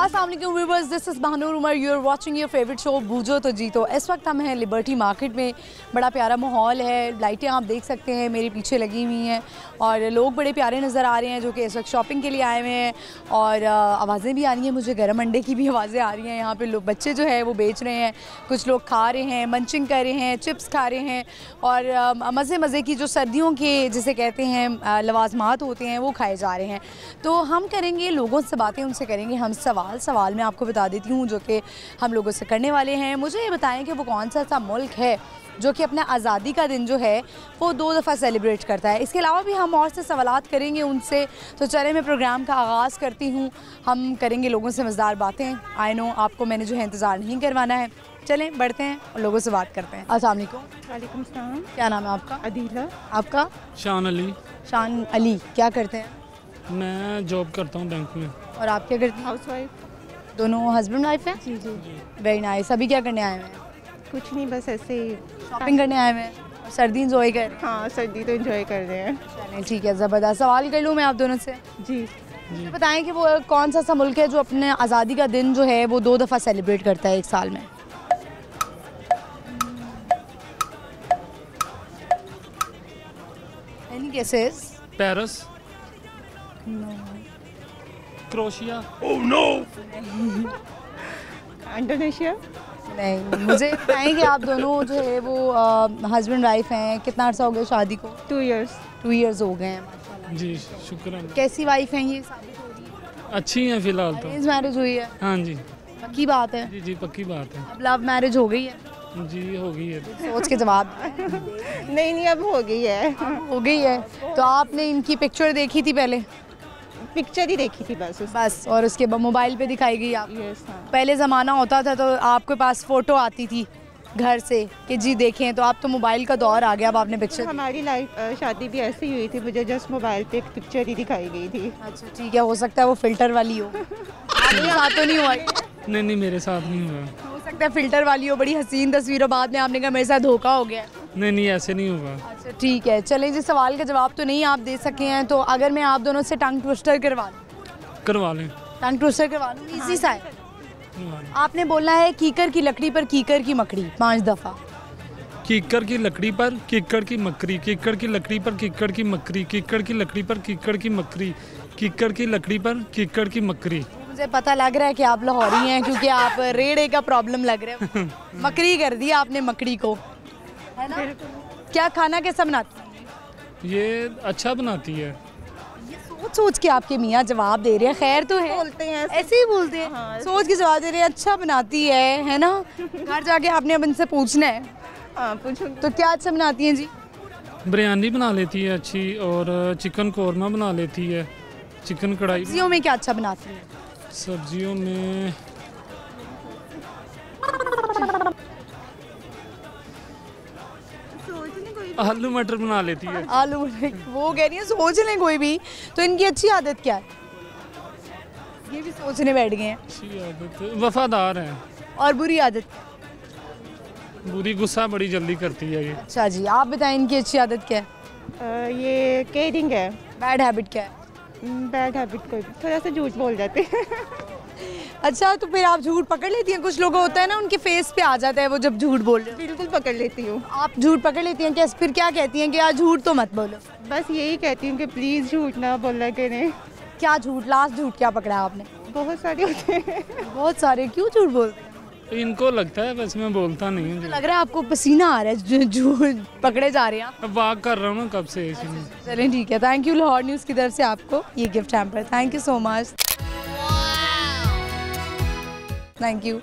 Aslam viewers this is Bahanur Umar you are watching your favourite show Boojho To Jeeto इस वक्त हम हैं liberty market में। बड़ा प्यारा माहौल है। लाइटें आप देख सकते हैं। मेरे पीछे लगी हुई हैं। और लोग बड़े प्यारे नज़र आ रहे हैं, जो कि इस वक्त शॉपिंग के लिए आए हुए हैं। और आवाज़ें भी आ रही हैं। मुझे गर्म अंडे की भी आवाज़ें आ रही हैं। यहाँ पर बच्चे जो है, वो बेच रहे हैं। कुछ लोग खा रहे हैं मंचिंग कर रहे हैं चिप्स खा रहे हैं। और मज़े मज़े की जो सर्दियों के, जिसे कहते हैं लवाजमात होते हैं, वो खाए जा रहे हैं। तो हम करेंगे, लोगों से बातें, उनसे करेंगे हम सवाल। सवाल सवाल मैं आपको बता देती हूँ जो कि हम लोगों से करने वाले हैं। मुझे ये बताएँ कि वो कौन सा ऐसा मुल्क है जो कि अपना आज़ादी का दिन जो है वो दो दफ़ा सेलिब्रेट करता है। इसके अलावा भी हम और से सवाल करेंगे उनसे। तो चले मैं प्रोग्राम का आगाज़ करती हूँ। हम करेंगे लोगों से मज़ेदार बातें। आई नो आपको मैंने जो है इंतज़ार नहीं करवाना है। चलें बढ़ते हैं और लोगों से बात करते हैं। असल वालेकुम। सलाम। क्या नाम है आपका? अदीला आपका? शान अली। शान अली। क्या करते हैं? मैं जॉब करता हूँ बैंक में। और आप क्या करती हैं हाउस वाइफ दोनों हस्बैंड वाइफ हैं? जी जी। वेरी नाइस अभी क्या करने आए हुए हैं? कुछ नहीं बस ऐसे ही। शॉपिंग करने आए हुए हैं? और सर्दी इंजॉय कर हाँ? सर्दी तो एंजॉय कर रहे हैं। चलें ठीक है ज़बरदस्त। सवाल कर लूँ मैं आप दोनों से? जी। तो बताएँ कि वो कौन सा सा मुल्क है जो अपने आज़ादी का दिन जो है वो दो दफ़ा सेलिब्रेट करता है एक साल में? Any guesses? Paris Croatia? Indonesia? नहीं मुझे बताएँ कि आप दोनों जो है वो हस्बैंड वाइफ हैं। कितना अर्सा हो गया शादी को? टू इयर्स टू इयर्स हो गए हैं जी शुक्र कैसी वाइफ हैं ये साबित हो रही है अच्छी हैं फ़िलहाल तो। मैरिज हुई है? हाँ जी। पक्की बात है? जी जी पक्की बात है। अब लव मैरिज हो गई है? जी हो गई है। सोच के जवाब नहीं नहीं अब हो गई है। हो गई है। तो आपने इनकी पिक्चर देखी थी पहले? पिक्चर ही देखी थी बस उस बस और उसके बाद मोबाइल पे दिखाई गई आप। यस हाँ। पहले ज़माना होता था तो आपके पास फ़ोटो आती थी घर से कि जी देखें तो आप तो मोबाइल का दौर आ गया अब आपने पिक्चर हमारी लाइफ शादी भी ऐसी ही हुई थी मुझे जस्ट मोबाइल पे एक पिक्चर ही दिखाई गई थी। अच्छा ठीक है हो सकता है वो फ़िल्टर वाली हो। साथ तो नहीं हुआ। नहीं नहीं मेरे साथ नहीं हुआ। हो सकता है फ़िल्टर वाली हो बड़ी हसीन तस्वीरों बाद में आपने कहा मेरे साथ धोखा हो गया। है। नहीं नहीं ऐसे नहीं होगा अच्छा ठीक है चलें जी सवाल का जवाब तो नहीं आप दे सके हैं तो अगर मैं आप दोनों से टंग ट्विस्टर करवा लूँ करवा लें टंग ट्विस्टर करवा लूँ इजी सा है आपने बोलना है कीकर की लकड़ी पर कीकर की मकड़ी पाँच दफ़ा कीकर की लकड़ी पर कीकड़ की मकड़ी कीकड़ की लकड़ी पर कीकड़ की मकड़ी कीकड़ की लकड़ी पर कीकड़ की मकड़ी कीकड़ की लकड़ी पर कीकड़ की मकड़ी मुझे पता लग रहा है कि आप लाहौरी हैं क्योंकि आप रेड़े का प्रॉब्लम लग रहा है मकड़ी कर दिया आपने मकड़ी को है ना? क्या खाना कैसा बनाती? हैं ये अच्छा बनाती है। सोच सोच के आपके मियाँ जवाब दे रहे हैं। खैर तो है। बोलते हैं ऐसे। ही बोलते हैं। हाँ, सोच के जवाब दे रहे हैं अच्छा बनाती है है ना? घर जाके आपने अब इनसे पूछना है। हाँ पूछो तो क्या अच्छा बनाती हैं जी? बिरयानी बना लेती है अच्छी और चिकन कौरमा बना लेती है। चिकन कढ़ाई। सब्जियों में क्या अच्छा बनाती है? सब्जियों में आलू मटर बना लेती है। आलू मटर वो कह रही है सोच लें कोई भी। तो इनकी अच्छी आदत क्या है? ये भी सोचने बैठ गए हैं। अच्छी आदत वफादार है। और बुरी आदत? बुरी गुस्सा बड़ी जल्दी करती है ये। अच्छा जी आप बताएँ इनकी अच्छी आदत क्या है? अ, ये केयरिंग है। बैड हैबिट क्या है? बैड हैबिट कोई थोड़ा सा झूठ बोल जाते हैं। अच्छा तो फिर आप झूठ पकड़ लेती हैं? कुछ लोग होता है ना उनके फेस पे आ जाता है वो जब झूठ बोल रहे बिल्कुल पकड़ लेती हूँ। आप झूठ पकड़ लेती हैं? क्या फिर क्या कहती हैं कि यार झूठ तो मत बोलो बस यही कहती हूँ कि प्लीज़ झूठ ना बोला करें। क्या झूठ? लास्ट झूठ क्या पकड़ा आपने? बहुत सारे होते हैं। बहुत सारे। क्यों झूठ बोलते हैं? इनको लगता है बस मैं बोलता नहीं हूँ लग रहा है आपको पसीना आ रहा है जो- झूठ पकड़े जा रहे हैं आप? वाक कर रहा हूँ कब से चलें ठीक है। थैंक यू लाहौर न्यूज़ की तरफ़ से आपको ये gift hamper thank you so much thank you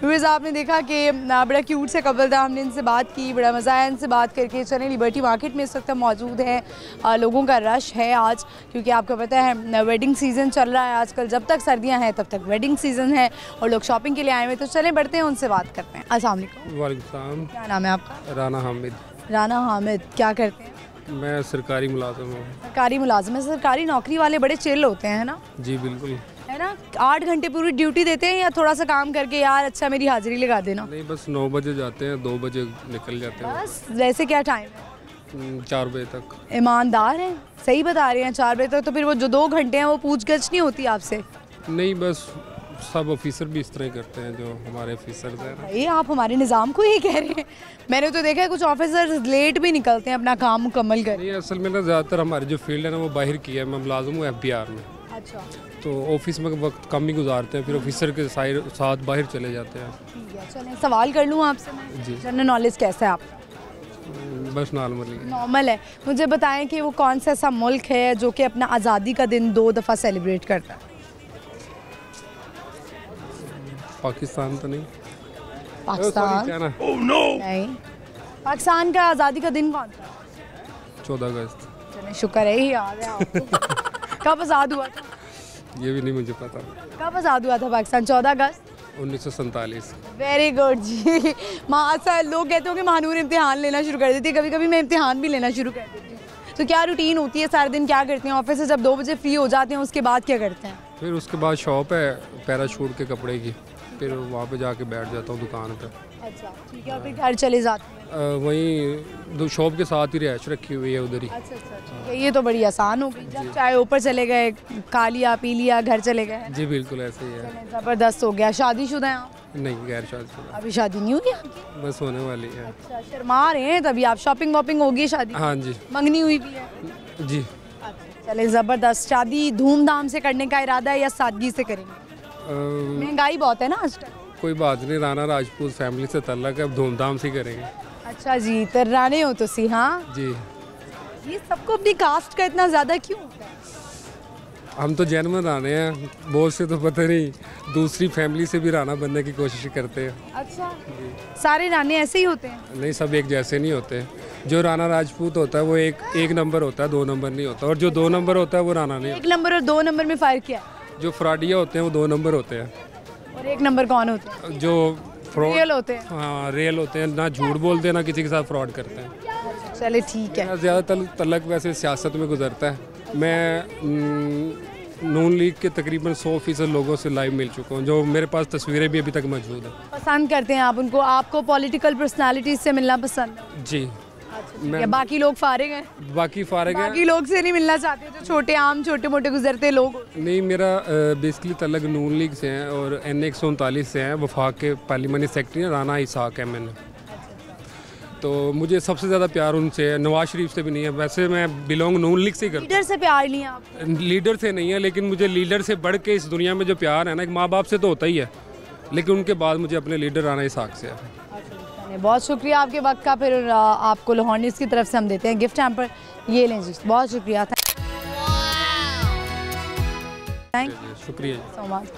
viewers आपने देखा कि बड़ा क्यूट से कपल था हमने इनसे बात की बड़ा मज़ा आया इनसे बात करके। चलें लिबर्टी मार्केट में इस वक्त हम मौजूद हैं। लोगों का रश है आज क्योंकि आपको पता है वेडिंग सीज़न चल रहा है आजकल। जब तक सर्दियाँ हैं तब तक वेडिंग सीज़न है और लोग शॉपिंग के लिए आए हुए तो चलें बढ़ते हैं उनसे बात करते हैं। वालेकुम। क्या नाम है आपका? राना हामिद। राना हामिद क्या करते हैं? मैं सरकारी मुलाजम हूँ। सरकारी मुलाजिम है सरकारी नौकरी वाले बड़े चिल होते हैं ना? जी बिल्कुल। है ना? आठ घंटे पूरी ड्यूटी देते हैं या थोड़ा सा काम करके यार अच्छा मेरी हाजिरी लगा देना। नहीं बस नौ बजे जाते हैं दो बजे निकल जाते हैं। बस वैसे क्या टाइम हम्म, चार बजे तक। ईमानदार हैं? सही बता रहे हैं चार बजे तक तो फिर वो जो दो घंटे हैं वो पूछ गछ नहीं होती आपसे? नहीं बस सब ऑफिसर भी इस तरह करते हैं जो हमारे ऑफिसर हैं। भाई आप हमारे निज़ाम को ही कह रहे हैं। मैंने तो देखा है कुछ ऑफिसर लेट भी निकलते हैं अपना काम मुकम्मल कर। असल में ना ज़्यादातर हमारी जो फ़ील्ड है ना वो बाहर की है मैं मुलाजिम हूँ एफ़ में। अच्छा। तो ऑफ़िस में वक्त कम ही गुजारते हैं फिर ऑफिसर के साथ बाहर चले जाते हैं। ठीक है चलें सवाल कर लूँ आपसे मैं? जी। जनरल नॉलेज कैसा है आपका बस नॉर्मली नॉर्मल है। मुझे बताएँ कि वो कौन सा ऐसा मुल्क है जो कि अपना आज़ादी का दिन दो दफ़ा सेलिब्रेट करता है? पाकिस्तान तो नहीं। पाकिस्तान? क्या ना? नहीं। पाकिस्तान का आज़ादी का दिन कौन सा चौदह अगस्त। चलें शुक्र है ही याद है कब आज़ाद हुआ था? ये भी नहीं मुझे पता। कब आज़ाद हुआ था पाकिस्तान? चौदह अगस्त। उन्नीस सौ सैंतालीस। वेरी गुड जी। मासा लोग कहते हो कि महानूर इम्तिहान लेना शुरू कर देती। है कभी कभी मैं इम्तिहान भी लेना शुरू कर देती हूँ। तो क्या रूटीन होती है सारे दिन? क्या करते हैं ऑफ़िस से? जब दो बजे फ्री हो जाते हैं उसके बाद क्या करते हैं? फिर उसके बाद शॉप है पैराशूट के कपड़े की। फिर वहाँ पे जाके बैठ जाता हूँ दुकान पे। अच्छा ठीक है और फिर घर चले जाते हैं। वहीं दो शॉप के साथ ही रिहाइश रखी हुई है उधर ही। अच्छा अच्छा ये तो बड़ी आसान हो गई। जब चाहे ऊपर चले गए खा लिया पी लिया घर चले गए जी बिल्कुल ऐसे ही है। ज़बरदस्त हो गया। शादीशुदा हैं आप? नहीं गैर शादी अभी शादी नहीं हुई आपकी? बस होने वाली है। अच्छा शर्मा रहे हैं तभी आप? शॉपिंग वॉपिंग होगी शादी? हाँ जी। मंगनी हुई भी है? जी। चले ज़बरदस्त। शादी धूमधाम से करने का इरादा है या सादगी से करेंगे? महँगाई बहुत है ना आज टाइम कोई बात नहीं राना राजपूत फैमिली से तल्लक है अब धूमधाम से करेंगे। अच्छा जी तर्राने हो तो सी हाँ? जी। ये सबको अपनी कास्ट का इतना ज़्यादा क्यों? हम तो जैनमन राने हैं बहुत से तो पता नहीं दूसरी फैमिली से भी राना बनने की कोशिश करते हैं। अच्छा। सारे राने ऐसे ही होते हैं? नहीं सब एक जैसे नहीं होते। जो राना राजपूत होता है वो एक एक नंबर होता है दो नंबर नहीं होता। और जो दो नंबर होता है वो राना नहीं एक नंबर और दो नंबर में फ़र्क क्या जो फ्रॉडिया होते हैं वो दो नंबर होते हैं। और एक नंबर कौन होते हैं? जो फ्रॉड रियल होते हैं। हाँ रियल होते हैं। ना झूठ बोलते हैं ना किसी के साथ फ्रॉड करते हैं। चले ठीक है। ज़्यादातर तलक वैसे सियासत में गुजरता है। मैं नून लीग के तकरीबन सौ फ़ीसद लोगों से लाइव मिल चुका हूँ जो मेरे पास तस्वीरें भी अभी तक मौजूद हैं। पसंद करते हैं आप उनको। आपको पॉलिटिकल पर्सनालिटी से मिलना पसंद जी। है, बाकी लोग फारिग हैं बाकी फारग है बाकी लोग से नहीं मिलना चाहते जो छोटे आम छोटे मोटे गुजरते लोग। नहीं मेरा बेसिकली तलक नून लीग से हैं और एन एक सौ उनतालीस से हैं वफाक के पार्लिमानी सेक्रेटरी हैं राना इसाक है मैंने। तो मुझे सबसे ज़्यादा प्यार उनसे है नवाज़ शरीफ से भी नहीं है। वैसे मैं बिलोंग नून लीग से ही करता लीडर से प्यार नहीं है आप? लीडर से नहीं है लेकिन मुझे लीडर से बढ़ के इस दुनिया में जो प्यार है ना एक माँ बाप से तो होता ही है। लेकिन उनके बाद मुझे अपने लीडर राना इसाक से है। बहुत शुक्रिया आपके वक्त का। फिर आपको लाहौर न्यूज़ की तरफ़ से हम देते हैं गिफ्ट हैम्पर ये लें जी बहुत शुक्रिया। थैंक शुक्रिया सो मच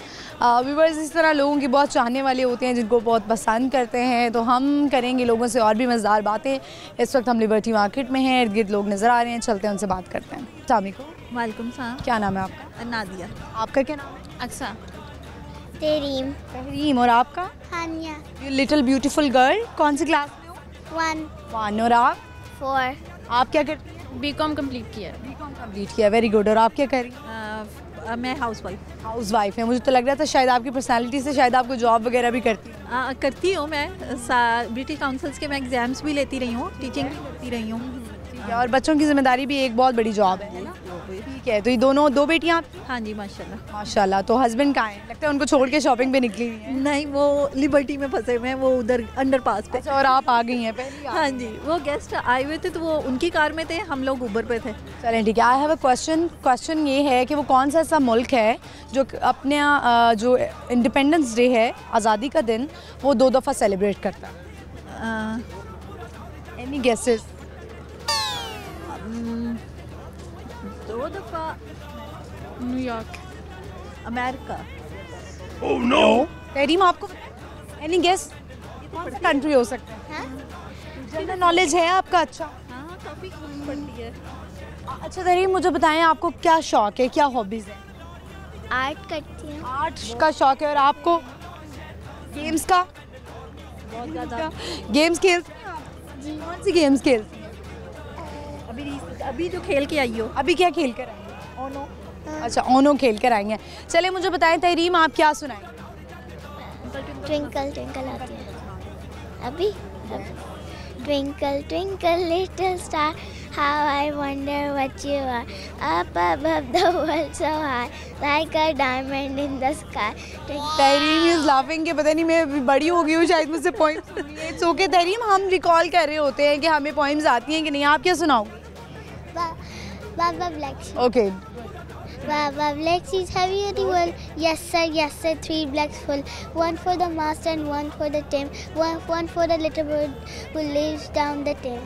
व्यूवर्स इस तरह लोगों की बहुत चाहने वाले होते हैं जिनको बहुत पसंद करते हैं। तो हम करेंगे लोगों से और भी मज़ेदार बातें। इस वक्त हम लिबर्टी मार्केट में हैं। इर्द गिर्द लोग नज़र आ रहे हैं। चलते हैं उनसे बात करते हैं। को वालेकुम सलाम। क्या नाम है आपका? नादिया। आपका क्या नाम है? अक्सा। तेरीम तहरीम और आपका? Hania you little beautiful girl कौन सी क्लास में हो? वन वन और आप? फोर आप क्या करती हैं बी कॉम कंप्लीट किया बी कॉम कंप्लीट किया वेरी गुड और आप क्या कर रही हैं? मैं हाउस वाइफ हाउस वाइफ है। मुझे तो लग रहा था शायद आपकी पर्सनालिटी से शायद आपको जॉब वगैरह भी करती हैं। करती हूँ मैं। ब्रिटिश काउंसिल्स के मैं एग्ज़ाम्स भी लेती रही हूँ टीचिंग भी करती रही हूँ। ठीक है और बच्चों की ज़िम्मेदारी भी एक बहुत बड़ी जॉब है ना? ठीक है तो ये दोनों दो बेटियाँ हाँ जी माशाल्लाह। माशाल्लाह तो हस्बैंड कहाँ हैं? लगता है उनको छोड़ के शॉपिंग पे निकली हुई हैं। नहीं वो लिबर्टी में फंसे हुए हैं वो उधर अंडर पास पे। अच्छा और आप आ गई हैं पहली हाँ जी वो गेस्ट आए हुए थे तो वो उनकी कार में थे हम लोग ऊबर पे थे। चलें ठीक है I have a question question ये है कि वो कौन सा ऐसा मुल्क है जो अपने जो इंडिपेंडेंस डे है आज़ादी का दिन वो दो दफ़ा सेलिब्रेट करता है? एनी गेसेस दो दफ़ा न्यूयॉर्क अमेरिका तहरीम आपको? एनी गेस कौन सा कंट्री हो सकता है? जनरल नॉलेज है आपका? अच्छा। हाँ काफ़ी पड़ती है। अच्छा तहरीम मुझे बताएँ आपको क्या शौक है क्या हॉबीज़ है? आर्ट करती हूँ। आर्ट का शौक है और आपको? गेम्स का? बहुत ज़्यादा। गेम्स खेलती हैं आप? कौन सी गेम्स खेलती हैं? अभी अभी जो खेल के आई हो। अभी क्या खेल कर आई हैं? ओनो। अच्छा ओनो खेल कर आई हैं। चले मुझे बताएँ तहरीम आप क्या सुनाएँगे ट्विंकल ट्विंकल आती है। अभी? Twinkle twinkle little star How I wonder what you are. Up above the world so high, like a diamond in the sky. Tehreem is laughing के पता नहीं मैं अभी बड़ी हो गई हूँ शायद मुझसे पॉइंट इट्स ओके तहरीम हम रिकॉल कर रहे होते हैं कि हमें पॉइंट्स आती हैं कि नहीं। आप क्या सुनाओ? Ba- Baba Black Sheep. Okay Baba Black Sheep, have you the world? Yes sir, yes sir, three blacks full. One for the master and one for the tame. One, one for the little bird who lives down the tame.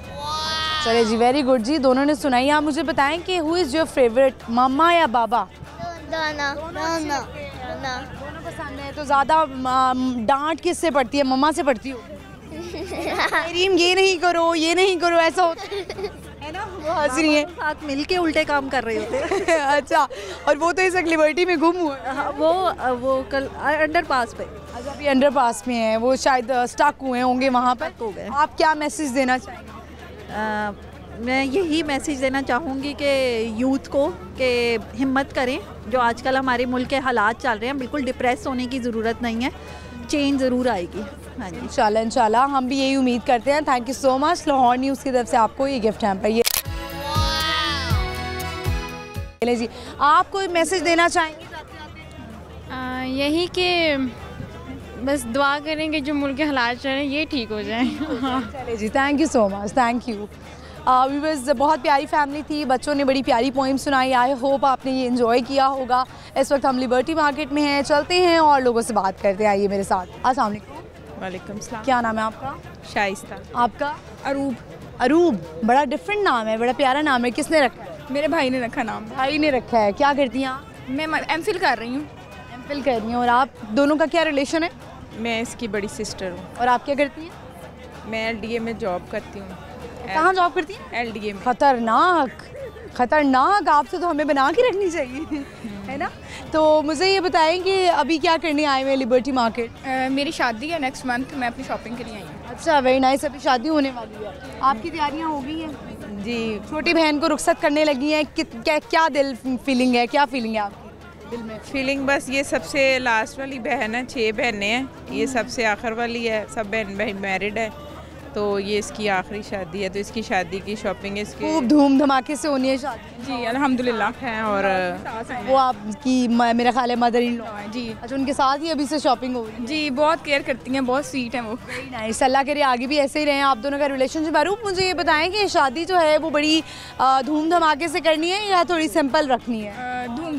चले जी very good जी दोनों ने सुनाई आप मुझे बताएँ कि who is your favourite mama या बाबा Donna, Donna. दोनों पसंद है तो ज़्यादा डांट किससे पड़ती है मम्मा से पड़ती हो ये नहीं करो ये नहीं करो ऐसा होता है है वो हंस रही है। साथ मिल के उल्टे काम कर रहे होते हैं। अच्छा और वो तो इस लिबर्टी में गुम हुआ हाँ, वो वो कल अंडर पास पे। अच्छा अभी अंडर पास में है वो शायद स्टक हुए होंगे वहाँ पर हो गए। आप क्या मैसेज देना चाहेंगे? मैं यही मैसेज देना चाहूँगी कि यूथ को कि हिम्मत करें जो आजकल हमारे मुल्क के हालात चल रहे हैं। बिल्कुल डिप्रेस होने की ज़रूरत नहीं है। चेंज ज़रूर आएगी। हाँ जी। इंशाल्लाह इंशाल्लाह हम भी यही उम्मीद करते हैं। Thank you so much Lahore news की तरफ़ से आपको ये गिफ्ट है ये ले जी। आप कोई मैसेज देना चाहेंगे? यही कि बस दुआ करेंगे जो मुल्क के हालात चल रहे हैं ये ठीक हो जाए। चले जी thank you so much thank you viewers बहुत प्यारी फैमिली थी बच्चों ने बड़ी प्यारी पोइम सुनाई। आई होप आपने ये इन्जॉय किया होगा। इस वक्त हम लिबर्टी मार्केट में हैं चलते हैं और लोगों से बात करते हैं। आइए मेरे साथ। अस्सलाम वालेकुम। वालेकुम सलाम। क्या नाम है आपका? शाइस्ता। आपका? अरूब। अरूब। बड़ा डिफरेंट नाम है बड़ा प्यारा नाम है। किसने रखा है? मेरे भाई ने रखा नाम। भाई ने रखा है। क्या करती हैं आप? मैं एम फिल कर रही हूँ। एम फिल कर रही हूँ और आप? दोनों का क्या रिलेशन है? मैं इसकी बड़ी सिस्टर हूँ। और आप क्या करती हैं? मैं एल में जॉब करती हूँ। कहाँ जॉब करती हैं? एलडीए में। खतरनाक। खतरनाक। आपसे तो हमें बना के रखनी चाहिए। है ना? तो मुझे ये बताएँ कि अभी क्या करने आए हुए लिबर्टी मार्केट मेरी शादी है नेक्स्ट मंथ मैं अपनी शॉपिंग के लिए आई हूँ। अच्छा वेरी नाइस अभी शादी होने वाली है। आपकी तैयारियाँ हो गई हैं? जी, छोटी बहन को रुख्सत करने लगी हैं। क्या क्या दिल फीलिंग है? क्या फीलिंग है आपकी दिल में? फीलिंग बस ये सबसे लास्ट वाली बहन है छः बहनें हैं। ये सबसे आखिर वाली है, सब बहन बहन मैरिड है। तो ये इसकी आखिरी शादी है तो इसकी शादी की शॉपिंग इसकी खूब धूम धमाके से होनी है शादी। जी अल्हम्दुलिल्लाह हैं और वो आपकी मेरा ख्याल है मदर इन लॉ जी। अच्छा उनके साथ ही अभी से शॉपिंग हो रही है। जी बहुत केयर करती हैं बहुत स्वीट हैं वो। नाइस अल्लाह करे आगे भी ऐसे ही रहें। आप दोनों का रिलेशनशिप अरूप मुझे ये बताएँ कि शादी जो है वो बड़ी धूम धमाके से करनी है या थोड़ी सिंपल रखनी है? धूम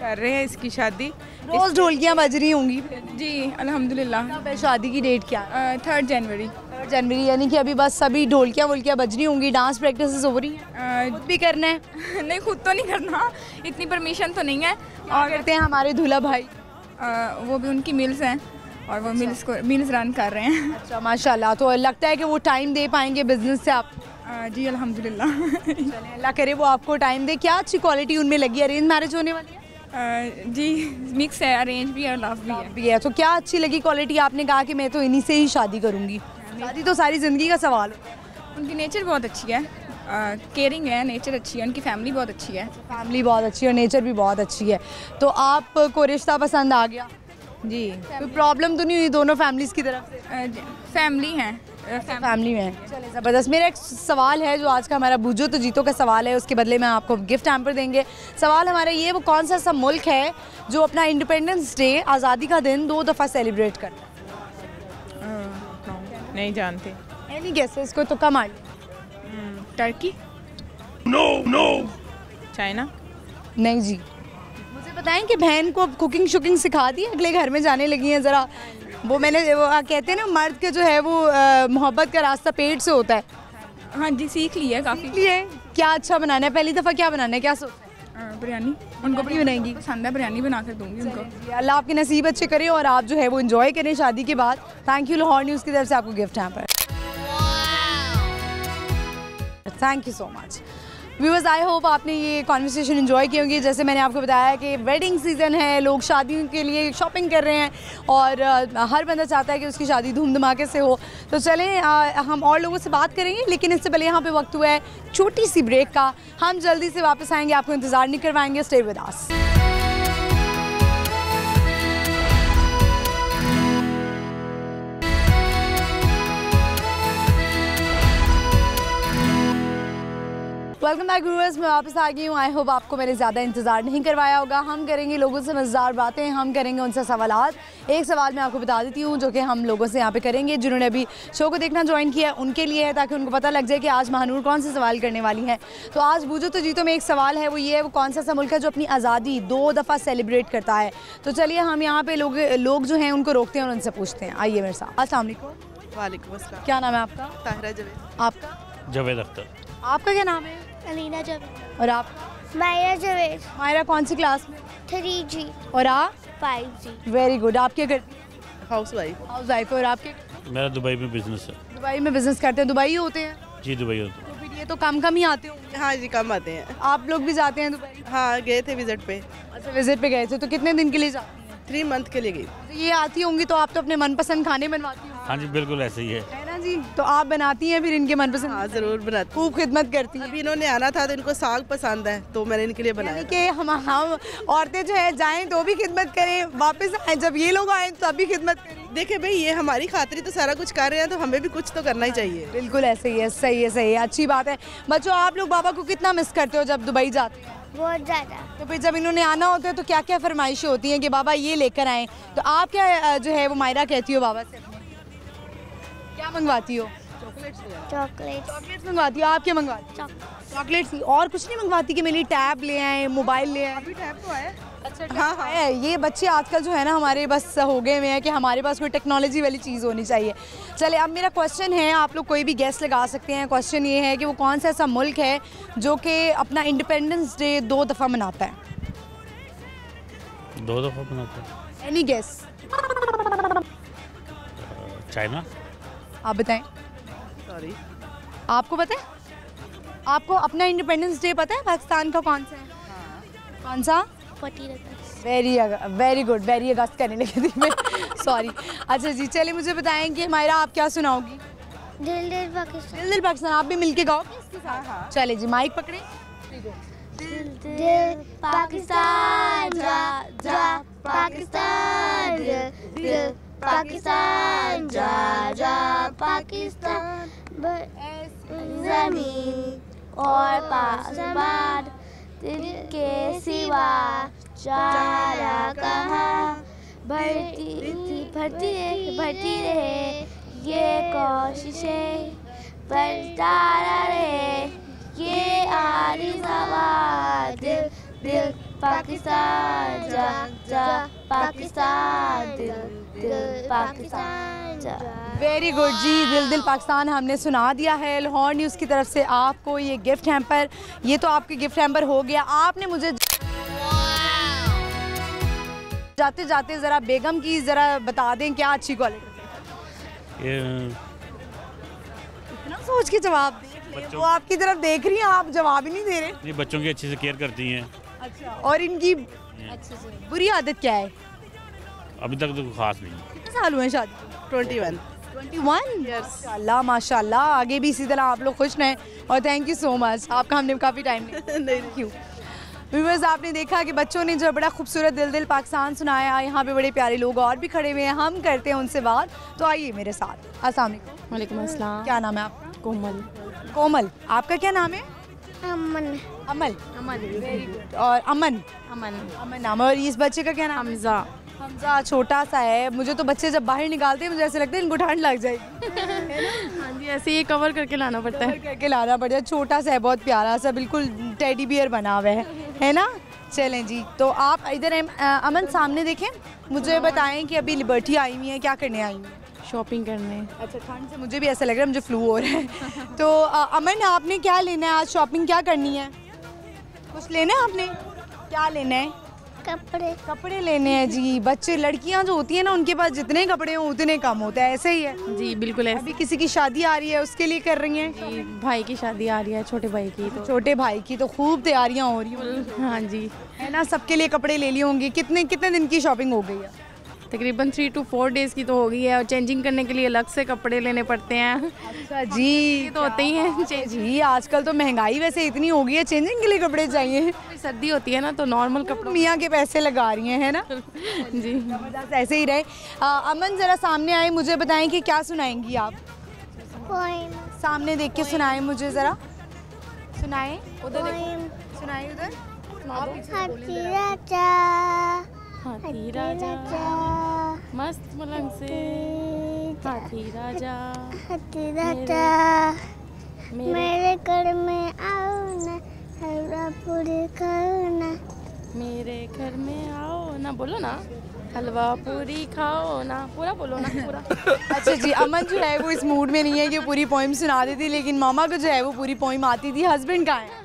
कर रहे हैं इसकी शादी। रोज ढोलकियाँ बज रही होंगी। जी अल्हम्दुलिल्लाह। शादी की डेट क्या थर्ड जनवरी जनवरी यानी कि अभी बस सभी ढोलकियाँ वोलकियाँ बज रही होंगी डांस प्रैक्टिस हो रही हैं। खुद भी करना है। नहीं खुद तो नहीं करना इतनी परमिशन तो नहीं है। और करते हैं हमारे दूल्हा भाई? अ, वो भी उनकी मिल्स हैं और वो मिल्स को मिल्स रन कर रहे हैं। अच्छा माशाल्लाह तो लगता है कि वो टाइम दे पाएँगे बिज़नेस से आप? अ, जी अल्हम्दुलिल्लाह। अल्लाह करे वो आपको टाइम दे। क्या अच्छी क्वालिटी उनमें लगी? अरेंज मैरिज होने वाली है? अ, जी मिक्स है अरेंज भी है और लव भी है। भी है तो क्या अच्छी लगी क्वालिटी आपने कहा कि मैं तो इन्हीं से ही शादी करूँगी। शादी तो सारी ज़िंदगी का सवाल है। उनकी नेचर बहुत अच्छी है। केयरिंग है नेचर अच्छी है उनकी फैमिली बहुत अच्छी है। फैमिली बहुत अच्छी है और नेचर भी बहुत अच्छी है। तो आपको रिश्ता पसंद आ गया? जी। कोई प्रॉब्लम तो नहीं हुई दोनों फैमिलीज़ की तरफ़ फैमिली हैं। फैमिली में चले ज़बरदस्त। मेरा एक सवाल है जो आज का हमारा बूझो तो जीतो का सवाल है उसके बदले में आपको गिफ्ट हैम्पर देंगे। सवाल हमारा ये वो कौन सा सा मुल्क है जो अपना इंडिपेंडेंस डे आज़ादी का दिन दो दफ़ा सेलिब्रेट करता नहीं जानते। एनी गेसेस को तो कम आ टर्की चाइना नहीं जी। मुझे बताएँ कि बहन को अब कुकिंग शुकिंग सिखा दी अगले घर में जाने लगी हैं ज़रा। वो मैंने वो आ, कहते हैं ना मर्द के जो है वो मोहब्बत का रास्ता पेट से होता है। हाँ जी सीख ली है काफ़ी। इसलिए क्या अच्छा बनाना है? पहली दफ़ा क्या बनाना है? क्या सोचा बिरयानी। उनको भी बनाएँगी पसंद है बिरयानी बना कर दूँगी उनको। अल्लाह आपके नसीब अच्छे करे और आप जो है वो इन्जॉय करें शादी के बाद। थैंक यू लाहौर न्यूज़ की तरफ़ से आपको गिफ्ट यहाँ पर। Thank you so much viewers I hope आपने ये कॉन्वर्सेशन इन्जॉय की होंगी। जैसे मैंने आपको बताया कि वेडिंग सीज़न है, लोग शादियों के लिए शॉपिंग कर रहे हैं और हर बंदा चाहता है कि उसकी शादी धूम धमाके से हो। तो चलें हम और लोगों से बात करेंगे, लेकिन इससे पहले यहाँ पे वक्त हुआ है छोटी सी ब्रेक का। हम जल्दी से वापस आएँगे, आपको इंतज़ार नहीं करवाएँगे। Stay with welcome back viewers मैं वापस आ गई हूँ. आई होप आपको मैंने ज़्यादा इंतज़ार नहीं करवाया होगा. हम करेंगे लोगों से मज़ेदार बातें. हम करेंगे उनसे सवाल एक सवाल मैं आपको बता देती हूँ जो कि हम लोगों से यहाँ पे करेंगे जिन्होंने अभी शो को देखना ज्वाइन किया है उनके लिए है ताकि उनको पता लग जाए कि आज महानूर कौन से सवाल करने वाली हैं. तो आज बूझो तो जीतो में एक सवाल है वो ये है वो कौन सा सा मुल्क है जो अपनी आज़ादी दो दफ़ा सेलिब्रेट करता है? तो चलिए हम यहाँ पर लोग लोग जो हैं उनको रोकते हैं और उनसे पूछते हैं. आइए मेरे साथ. अस्सलाम वालेकुम. वालेकुम क्या नाम है आपका? ताहिरा जवेद. आपका? जावेद अख्तर. आपका क्या नाम है? अलीना जावेद। और आप? मायरा जावेद। मायरा कौन सी क्लास में? Three G. और आप? Five G. वेरी गुड आप क्या करती हाउस वाइफ हाउस वाइफ और आप क्या मेरा दुबई में बिज़नेस है। दुबई में बिज़नेस करते हैं। दुबई ही होते हैं? जी दुबई होता तो ये तो कम कम ही आते होंगे। हाँ जी कम आते हैं। आप लोग भी जाते हैं दुबई? हाँ गए थे विज़िट पे। अच्छा विज़िट पे गए थे। तो कितने दिन के लिए जाते हैं? थ्री मंथ के लिए गई। तो ये आती होंगी तो आप तो अपने मनपसंद खाने बनवाती होंगी। हाँ जी बिल्कुल ऐसे ही है है। ना जी? तो आप बनाती हैं फिर इनके मनपसंद हाँ ज़रूर बनाती खूब खिदमत करती हैं। अभी इन्होंने आना था तो इनको साग पसंद है तो मैंने इनके लिए बनाया कि हम हम औरतें जो है जाएँ तो भी खिदमत करें वापस आए जब ये लोग आए तब भी खिदमत करें। देखिए भाई ये हमारी खातिर तो सारा कुछ कर रहे हैं तो हमें भी कुछ तो करना ही चाहिए। बिल्कुल ऐसे ही है सही है सही है अच्छी बात है। बच्चों आप लोग बाबा को कितना मिस करते हो जब दुबई जाते हैं? बहुत ज़्यादा। तो फिर जब इन्होंने आना होता है तो क्या क्या फरमाइशें होती हैं कि बाबा ये लेकर आए? तो आप क्या जो है वो मायरा कहती हो बाबा से? क्या मंगवाती हो? चॉकलेट चॉकलेट्स मंगवाती हो? आप क्या मंगवाती हो? चॉकलेट्स ही और कुछ नहीं मंगवाती कि मेरे लिए टैब ले आए मोबाइल ले आए? अभी टैब तो आया अच्छा हाँ हाँ। ये बच्चे आजकल जो है ना हमारे बस हो गए हुए हैं कि हमारे पास कोई टेक्नोलॉजी वाली चीज़ होनी चाहिए। चले अब मेरा क्वेश्चन है आप लोग कोई भी गेस्ट लगा सकते हैं। क्वेश्चन ये है कि वो कौन सा ऐसा मुल्क है जो कि अपना इंडिपेंडेंस डे दो दफ़ा मनाता है? दो दफ़ा बनाते हैं। Any guess China? आप बताएँ। सॉरी आपको पता है? आपको अपना इंडिपेंडेंस डे पता है? पाकिस्तान का कौन सा है? कौन सा? वेरी वेरी गुड वेरी अगस्त करने लगी थी मैं। सॉरी अच्छा जी चलिए मुझे बताएँ कि हमारा आप क्या सुनाओगी? दिल दिल पाकिस्तान। दिल दिल पाकिस्तान आप भी मिलके गाओगे इसके साथ चले जी माइक पकड़े। दिल पाकिस्तान जा जा पाकिस्तान। दिल दिल पाकिस्तान जा जा पाकिस्तान ज़मीन और पासमान दिल के सिवा चारा कहाँ भरती भरती रहे भरती रहे ये कोशिशें बरतारा रहे ये आरिज़वा दिल दिल पाकिस्तान जा जा पाकिस्तान दिल पाकिस्तान। वेरी गुड जी दिल दिल पाकिस्तान हमने सुना दिया है। लाहौर न्यूज़ की तरफ़ से आपको ये गिफ्ट हैम्पर ये तो आपके गिफ्ट हैम्पर हो गया। आपने मुझे जाते जाते ज़रा बेगम की ज़रा बता दें क्या अच्छी क्वालिटी इतना सोच के जवाब वो आपकी तरफ़ देख रही हैं आप जवाब ही नहीं दे रहे। ये बच्चों की अच्छे से केयर करती हैं। अच्छा और इनकी बुरी आदत क्या है? अभी तक तो खास नहीं साल हुए शादी ट्वेंटी वन ट्वेंटी वन माशाल्लाह माशाल्लाह। आगे भी इसी तरह आप लोग खुश रहें। और थैंक यू सो मच आपका हमने काफ़ी टाइम थैंक यू व्यूवर्स आपने देखा कि बच्चों ने जो बड़ा खूबसूरत दिल दिल पाकिस्तान सुनाया यहाँ पे बड़े प्यारे लोग और भी खड़े हुए हैं। हम करते हैं उनसे बात। तो आइए मेरे साथ। अस्सलाम वालेकुम। अस्सलाम। क्या नाम है आपका? कोमल। कोमल। आपका क्या नाम है? अमन। अमल। अमन। वेरी गुड और अमन? अमन। अमन नाम। है और इस बच्चे का क्या नाम है? हमजा। हमजा छोटा सा है मुझे तो बच्चे जब बाहर निकालते हैं मुझे ऐसे लगता है इनको ठंड लग जाएगी। हाँ जी ऐसे ही कवर करके लाना पड़ता है। करके लाना पड़ता है। छोटा सा है बहुत प्यारा सा बिल्कुल टेडी बियर बना हुआ है। है ना? चलें जी तो आप इधर अमन सामने देखें। मुझे बताएँ कि अभी लिबर्टी आई हुई है क्या करने आई हुई है? शॉपिंग करने। अच्छा ठंड से मुझे भी ऐसा लग रहा है मुझे फ्लू हो रहा है। तो अमन आपने क्या लेना है? आज शॉपिंग क्या करनी है? कुछ लेना है आपने? क्या लेना है? कपड़े। कपड़े लेने हैं जी। बच्चे लड़कियाँ जो होती है ना उनके पास जितने कपड़े हों उतने कम होते हैं। ऐसे ही है। जी बिल्कुल ऐसे। अभी किसी की शादी आ रही है उसके लिए कर रही है। भाई की शादी आ रही है छोटे भाई की तो। छोटे भाई की तो खूब तैयारियाँ हो रही हैं। हाँ जी। है ना सबके लिए कपड़े ले लिए होंगे। कितने कितने दिन की शॉपिंग हो गई है? तकरीबन थ्री टू फोर डेज़ की तो हो गई है और चेंजिंग करने के लिए अलग से कपड़े लेने पड़ते हैं। अच्छा जी तो होते ही हैं जी आजकल तो महँगाई वैसे इतनी हो गई है चेंजिंग के लिए कपड़े चाहिए। सर्दी होती है ना तो नॉर्मल कपड़ों मियाँ के पैसे लगा रही हैं है ना? जी। ऐसे ही रहे। अमन ज़रा सामने आए मुझे बताएँ कि क्या सुनाएँगी आप? सामने देख के सुनाए मुझे ज़रा। सुनाए? उधर देखो। सुनाए उधर। हाथी राजा। मस्त मलंग से। हाथी राजा। हाथी राजा। मेरे घर में आओ ना हलवा पूरी खाओ ना। मेरे घर में आओ ना बोलो ना। हलवा पूरी खाओ ना। पूरा बोलो ना पूरा। अच्छा जी अमन जो है वो इस मूड में नहीं है कि पूरी पोइम सुना देती लेकिन मामा को जो है वो पूरी पोइम आती थी हस्बैंड का है?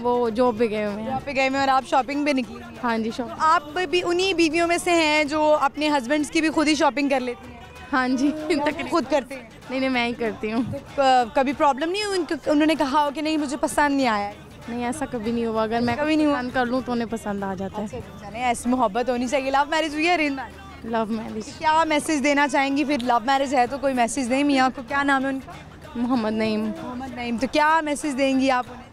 वो जॉब पे गए हुए हैं। यहाँ पे गए हुए हैं और आप शॉपिंग पे निकली हाँ जी शॉप आप भी उन्हीं बीवियों में से हैं जो अपने हस्बैंड्स की भी खुद ही शॉपिंग कर लेती हैं? हाँ जी तक खुद करते हैं? नहीं नहीं मैं ही करती हूँ। क- कभी प्रॉब्लम नहीं हुई? उन्होंने कहा हो कि नहीं मुझे पसंद नहीं आया। नहीं ऐसा कभी नहीं हुआ। अगर मैं कभी नहीं हुआ? कर लूँ तो उन्हें पसंद आ जाता है। जाने ऐसी मोहब्बत होनी चाहिए। लव मैरिज हुई है अरेंज मैरिज लव मैरिज क्या मैसेज देना चाहेंगी फिर? लव मैरिज है तो कोई मैसेज दें मियाँ को? क्या नाम है उनका? मोहम्मद नईम। मोहम्मद नईम तो क्या मैसेज देंगी आप उन्हें?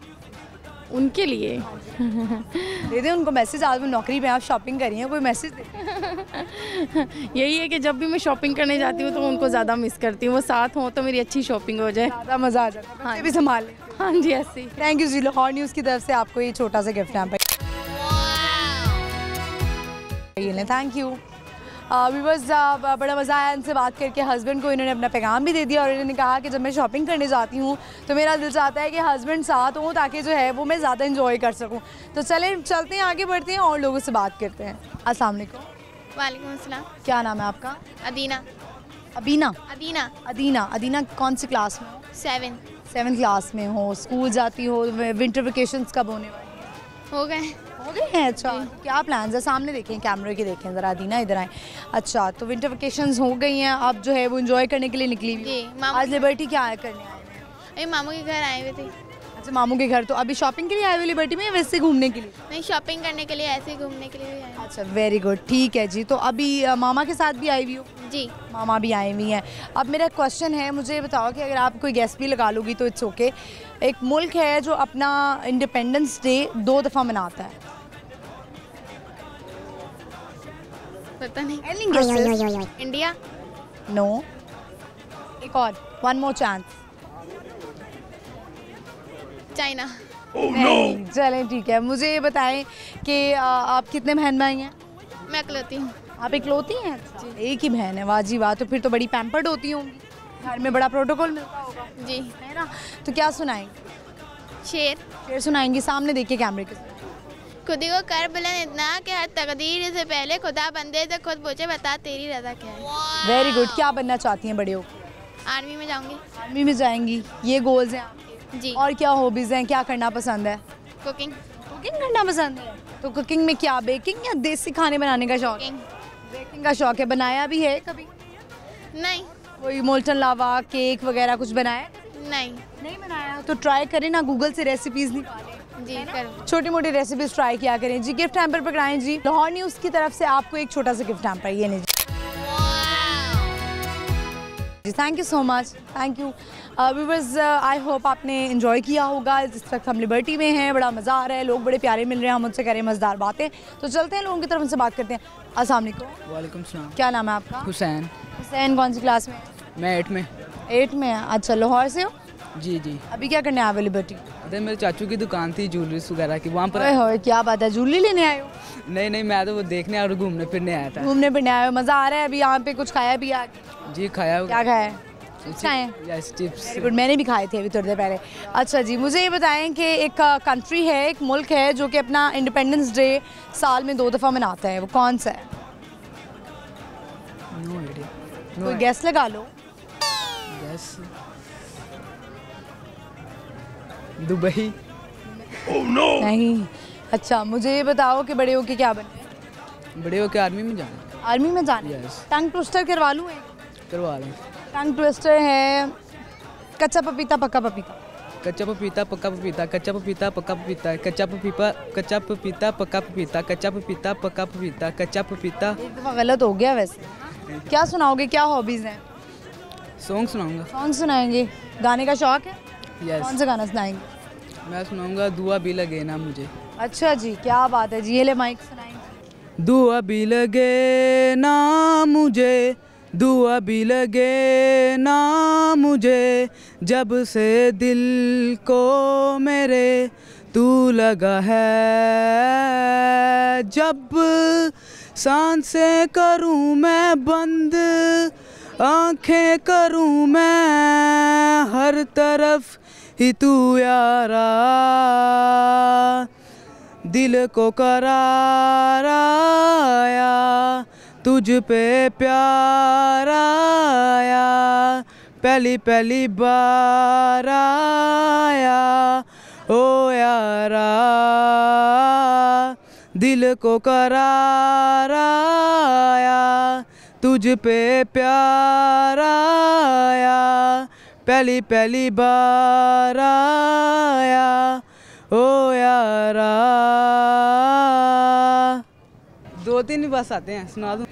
उनके लिए। दे दें उनको मैसेज आज वो नौकरी में आप शॉपिंग करी हैं कोई मैसेज यही है कि जब भी मैं शॉपिंग करने जाती हूँ तो उनको ज़्यादा मिस करती हूँ। वो साथ हों तो मेरी अच्छी शॉपिंग हो जाए। ज़्यादा मज़ा आ जाता है बच्चे भी संभाल हाँ जी ऐसे ही। थैंक यू जी लाहौर न्यूज़ की तरफ़ से आपको ये छोटा सा गिफ्ट है थैंक यू व्यूवर्स बड़ा मज़ा आया इनसे बात करके। हस्बैंड को इन्होंने अपना पैगाम भी दे दिया और इन्होंने कहा कि जब मैं शॉपिंग करने जाती हूँ तो मेरा दिल चाहता है कि हस्बैंड साथ हों ताकि जो है वो मैं ज़्यादा इंजॉय कर सकूँ। तो चलें चलते हैं आगे बढ़ते हैं और लोगों से बात करते हैं। अस्सलाम वालेकुम। क्या नाम है आपका? अदीना। अबीना अदीना। अदीना। अदीना कौन सी क्लास में सेवन सेवन क्लास में हो। स्कूल जाती हो विंटर वेकेशंस कब होने वाले हो गए। हो गए हैं? अच्छा। क्या प्लान्स है? सामने देखें कैमरे के देखें ज़रा दीना इधर आए। अच्छा तो विंटर वेकेशंस हो गई हैं। आप जो है वो एंजॉय करने के लिए निकली हुई आज लिबर्टी क्या है करने आए मामू के घर आए हुए थे। अच्छा मामू के घर। तो अभी शॉपिंग के लिए आए हुए लिबर्टी में या वैसे घूमने के लिए? नहीं शॉपिंग करने के लिए ऐसे ही घूमने के लिए अच्छा वेरी गुड ठीक है जी। तो अभी मामा के साथ भी आई हुई हो? जी। मामा भी आई हुई हैं। अब मेरा क्वेश्चन है मुझे बताओ कि अगर आप कोई गेस्ट भी लगा लोगी तो इट्स ओके एक मुल्क है जो अपना इंडिपेंडेंस डे दो दफ़ा मनाता है। पता नहीं। इंडिया नो एक और। वन मोर चांस चाइना चलें ठीक है। मुझे ये बताएँ कि आप कितने बहन भाई हैं? मैं अकलौती हूँ। आप इकलौती हैं? एक ही बहन है वाह जी वाह। तो फिर तो बड़ी पैम्पर्ड होती होंगी। घर में बड़ा प्रोटोकॉल मिलता होगा। जी। है ना? तो क्या सुनाएँगे शेर। शेर सुनाएँगे सामने देखिए कैमरे के खुदी को कर बुलंद इतना कि हर तकदीर से पहले खुदा बंदे से खुद पूछे बता तेरी रजा क्या है? Very good. क्या बनना चाहती हैं बड़े हो? आर्मी में जाऊँगी। आर्मी में जाएँगी। ये गोल्स हैं आपके? जी। और क्या हॉबीज़ हैं? क्या करना पसंद है? कुकिंग कुकिंग करना पसंद है? तो कुकिंग में क्या बेकिंग या देसी खाने बनाने का शौक? बेकिंग का शौक है। बनाया भी है कभी? नहीं। कोई मोल्टन लावा केक वगैरह कुछ बनाया नहीं। नहीं बनाया? तो ट्राई करें ना गूगल से रेसिपीज़ निकालें। जी छोटी मोटी रेसिपीज़ ट्राई किया करें। जी गिफ्ट हैम्पर पकड़ाएँ जी लाहौर न्यूज़ की तरफ़ से आपको एक छोटा सा गिफ्ट हैम्पर ये नहीं। जी thank you so much thank you viewers I hope आपने इन्जॉय किया होगा। इस वक्त हम लिबर्टी में हैं बड़ा मज़ा आ रहा है। लोग बड़े प्यारे मिल रहे हैं हम उनसे करें मज़ेदार बातें। तो चलते हैं लोगों की तरफ़ उनसे बात करते हैं। अस्सलाम वालेकुम वालेकुम सलाम। क्या नाम है आपका? हुसैन। हुसैन कौन सी क्लास में? मैं एट में। एट में अच्छा लाहौर से हो? जी जी। अभी क्या करने आए लिबर्टी इधर मेरे चाचू की दुकान थी ज्वेलरीज वगैरह की वहाँ पर ओए होए क्या बात है? जूली लेने आए हो? नहीं नहीं मैं तो वो देखने और घूमने फिरने आया था। घूमने फिरने हो मज़ा आ रहा है अभी यहाँ पे कुछ खाया भी आ जी खाया क्या खाया गुड मैंने भी खाए थे अभी थोड़ी देर पहले। अच्छा जी मुझे ये बताएँ कि एक कंट्री है एक मुल्क है जो कि अपना इंडिपेंडेंस डे साल में दो दफ़ा मनाता है वो कौन सा है? नो आइडिया कोई गैस लगा लो। Yes Dubai. नहीं। अच्छा मुझे ये बताओ कि बड़े होके क्या बने बड़े होके आर्मी में जाना आर्मी में जाना Yes. टंग ट्विस्टर करवा लूँ करवा लें। टंग ट्विस्टर है कच्चा पपीता पक्का पपीता। कच्चा पपीता पक्का पपीता कच्चा पपीता पक्का पपीता कच्चा पपीता कच्चा पपीता पक्का पपीता कच्चा पपीता पक्का पपीता कच्चा पपीता। एक दफ़ा गलत हो गया वैसे। क्या सुनाओगे क्या हॉबीज़ हैं? सॉन्ग सुनाऊँगा। कौन सुनाएँगे। गाने का शौक है? यस कौन सा गाना सुनाएँगे? मैं सुनाऊँगा दुआ भी लगे ना मुझे। अच्छा जी क्या बात है जी ये ले माइक सुनाएँगे। दुआ भी लगे ना मुझे दुआ भी लगे ना मुझे जब से दिल को मेरे तू लगा है जब साँसें करूँ मैं बंद आँखें करूँ मैं हर तरफ़ ही तू यारा, दिल को करार आया तुझ पे प्याराया, पहली पहली बार आया। ओ यारा, दिल को करार आया तुझ पे प्यार आया पहली पहली बार आया ओ यारा। दो तीन बस आते हैं सुना दूँ।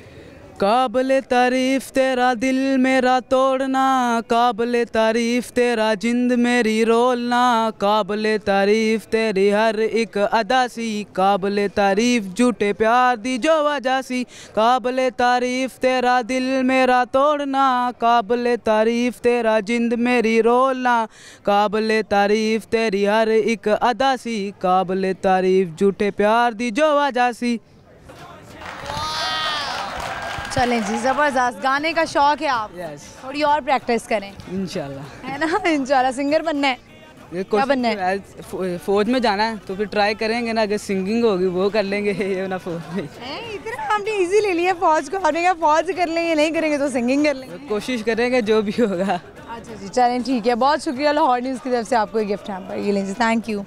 काबले तारीफ़ तेरा दिल मेरा तोड़ना, काबले तारीफ़ तेरा जिंद मेरी रोलना, काबले तारीफ़ तेरी हर एक अदा सी, काबले तारीफ़ झूठे प्यार दी जो वजह सी, काबले तारीफ़ तेरा दिल मेरा तोड़ना, काबले तारीफ़ तेरा जिंद मेरी रोलना, काबले तारीफ़ तेरी हर एक अदा सी, काबले तारीफ़ झूठे प्यार दी जो वजह सी। चलें जी ज़बरदस्त। गाने का शौक है आप। यस थोड़ी और प्रैक्टिस करें। इंशाल्लाह। है ना? इंशाल्लाह सिंगर बनना है। क्या बनना है? फौज में जाना है तो फिर ट्राई करेंगे ना अगर सिंगिंग होगी वो कर लेंगे। ये ना फौज में। इतना आपने इजी ले लिया फौज को हमने कहा फौज कर लेंगे नहीं करेंगे तो सिंगिंग कर लेंगे। कोशिश करेंगे जो भी होगा। अच्छा जी चलें ठीक है। बहुत शुक्रिया लाहौर न्यूज़ की तरफ़ से आपको ये गिफ्ट हैम्पर ये लीजिए thank you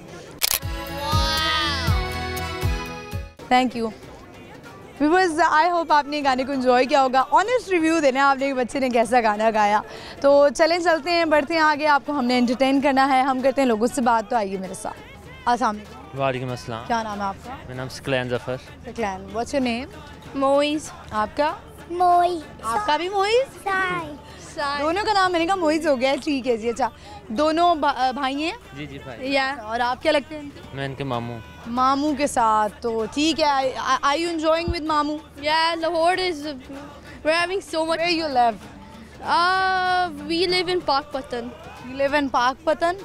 thank you viewers I hope आपने गाने को इन्जॉय किया होगा। ऑनेस्ट रिव्यू देना है आपने बच्चे ने कैसा गाना गाया। तो चलें चलते हैं बढ़ते हैं आगे। आपको हमने एंटरटेन करना है। हम करते हैं लोगों से बात तो आइए मेरे साथ। आसाम वालेकुम अस्सलाम। क्या नाम है आपका? मेरा नाम Saqlain Zafar. Saqlain what's your name Moiz. आपका? मोई आपका भी मोइज? साई दोनों का नाम मैंने कहा मोइज हो गया है, ठीक है जी अच्छा दोनों भा- भाई हैं जी जी भाई या और आप क्या लगते हैं मैं इनके मामू मामू के साथ तो ठीक है आई यू एंजॉयिंग विद मामू या Yeah, Lahore is. We're having so much. Where you live? Uh, we live in Pakpatan. You live in Pakpatan?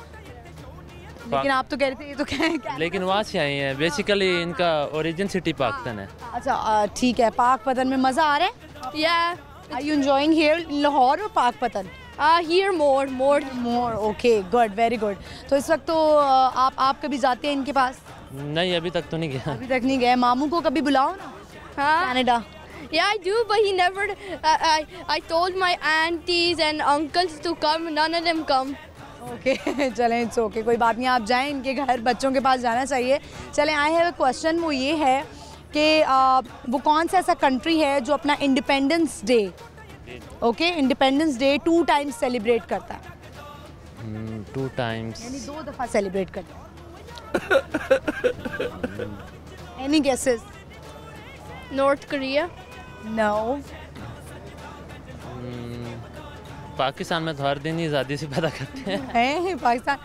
लेकिन आप तो कह रहे थे ये तो क्या है क्या लेकिन वहाँ से आई हैं बेसिकली इनका ओरिजिन सिटी पाकिस्तान है अच्छा ठीक है पाक पतन में मज़ा आ रहा है Yeah. Are you enjoying here Lahore और Pakpattan Uh, here more, more. More okay good very good तो इस वक्त तो आप आप कभी जाते हैं इनके पास नहीं अभी तक तो नहीं गया अभी तक नहीं गए मामू को कभी बुलाओ ना Huh? Canada Yeah, I do, but he never. I, I, I told my aunties and uncles to come. None of them come. Okay चलें इट्स ओके कोई बात नहीं आप जाएँ इनके घर बच्चों के पास जाना चाहिए चलें आई हैव अ क्वेश्चन वो ये है कि वो कौन सा ऐसा कंट्री है जो अपना independence day okay independence day two times celebrate करता है। टू टाइम्स यानी दो दफ़ा सेलिब्रेट करता है। Any guesses North Korea. No Pakistan में तो हर दिन ही आज़ादी से पता करते हैं। है पाकिस्तान।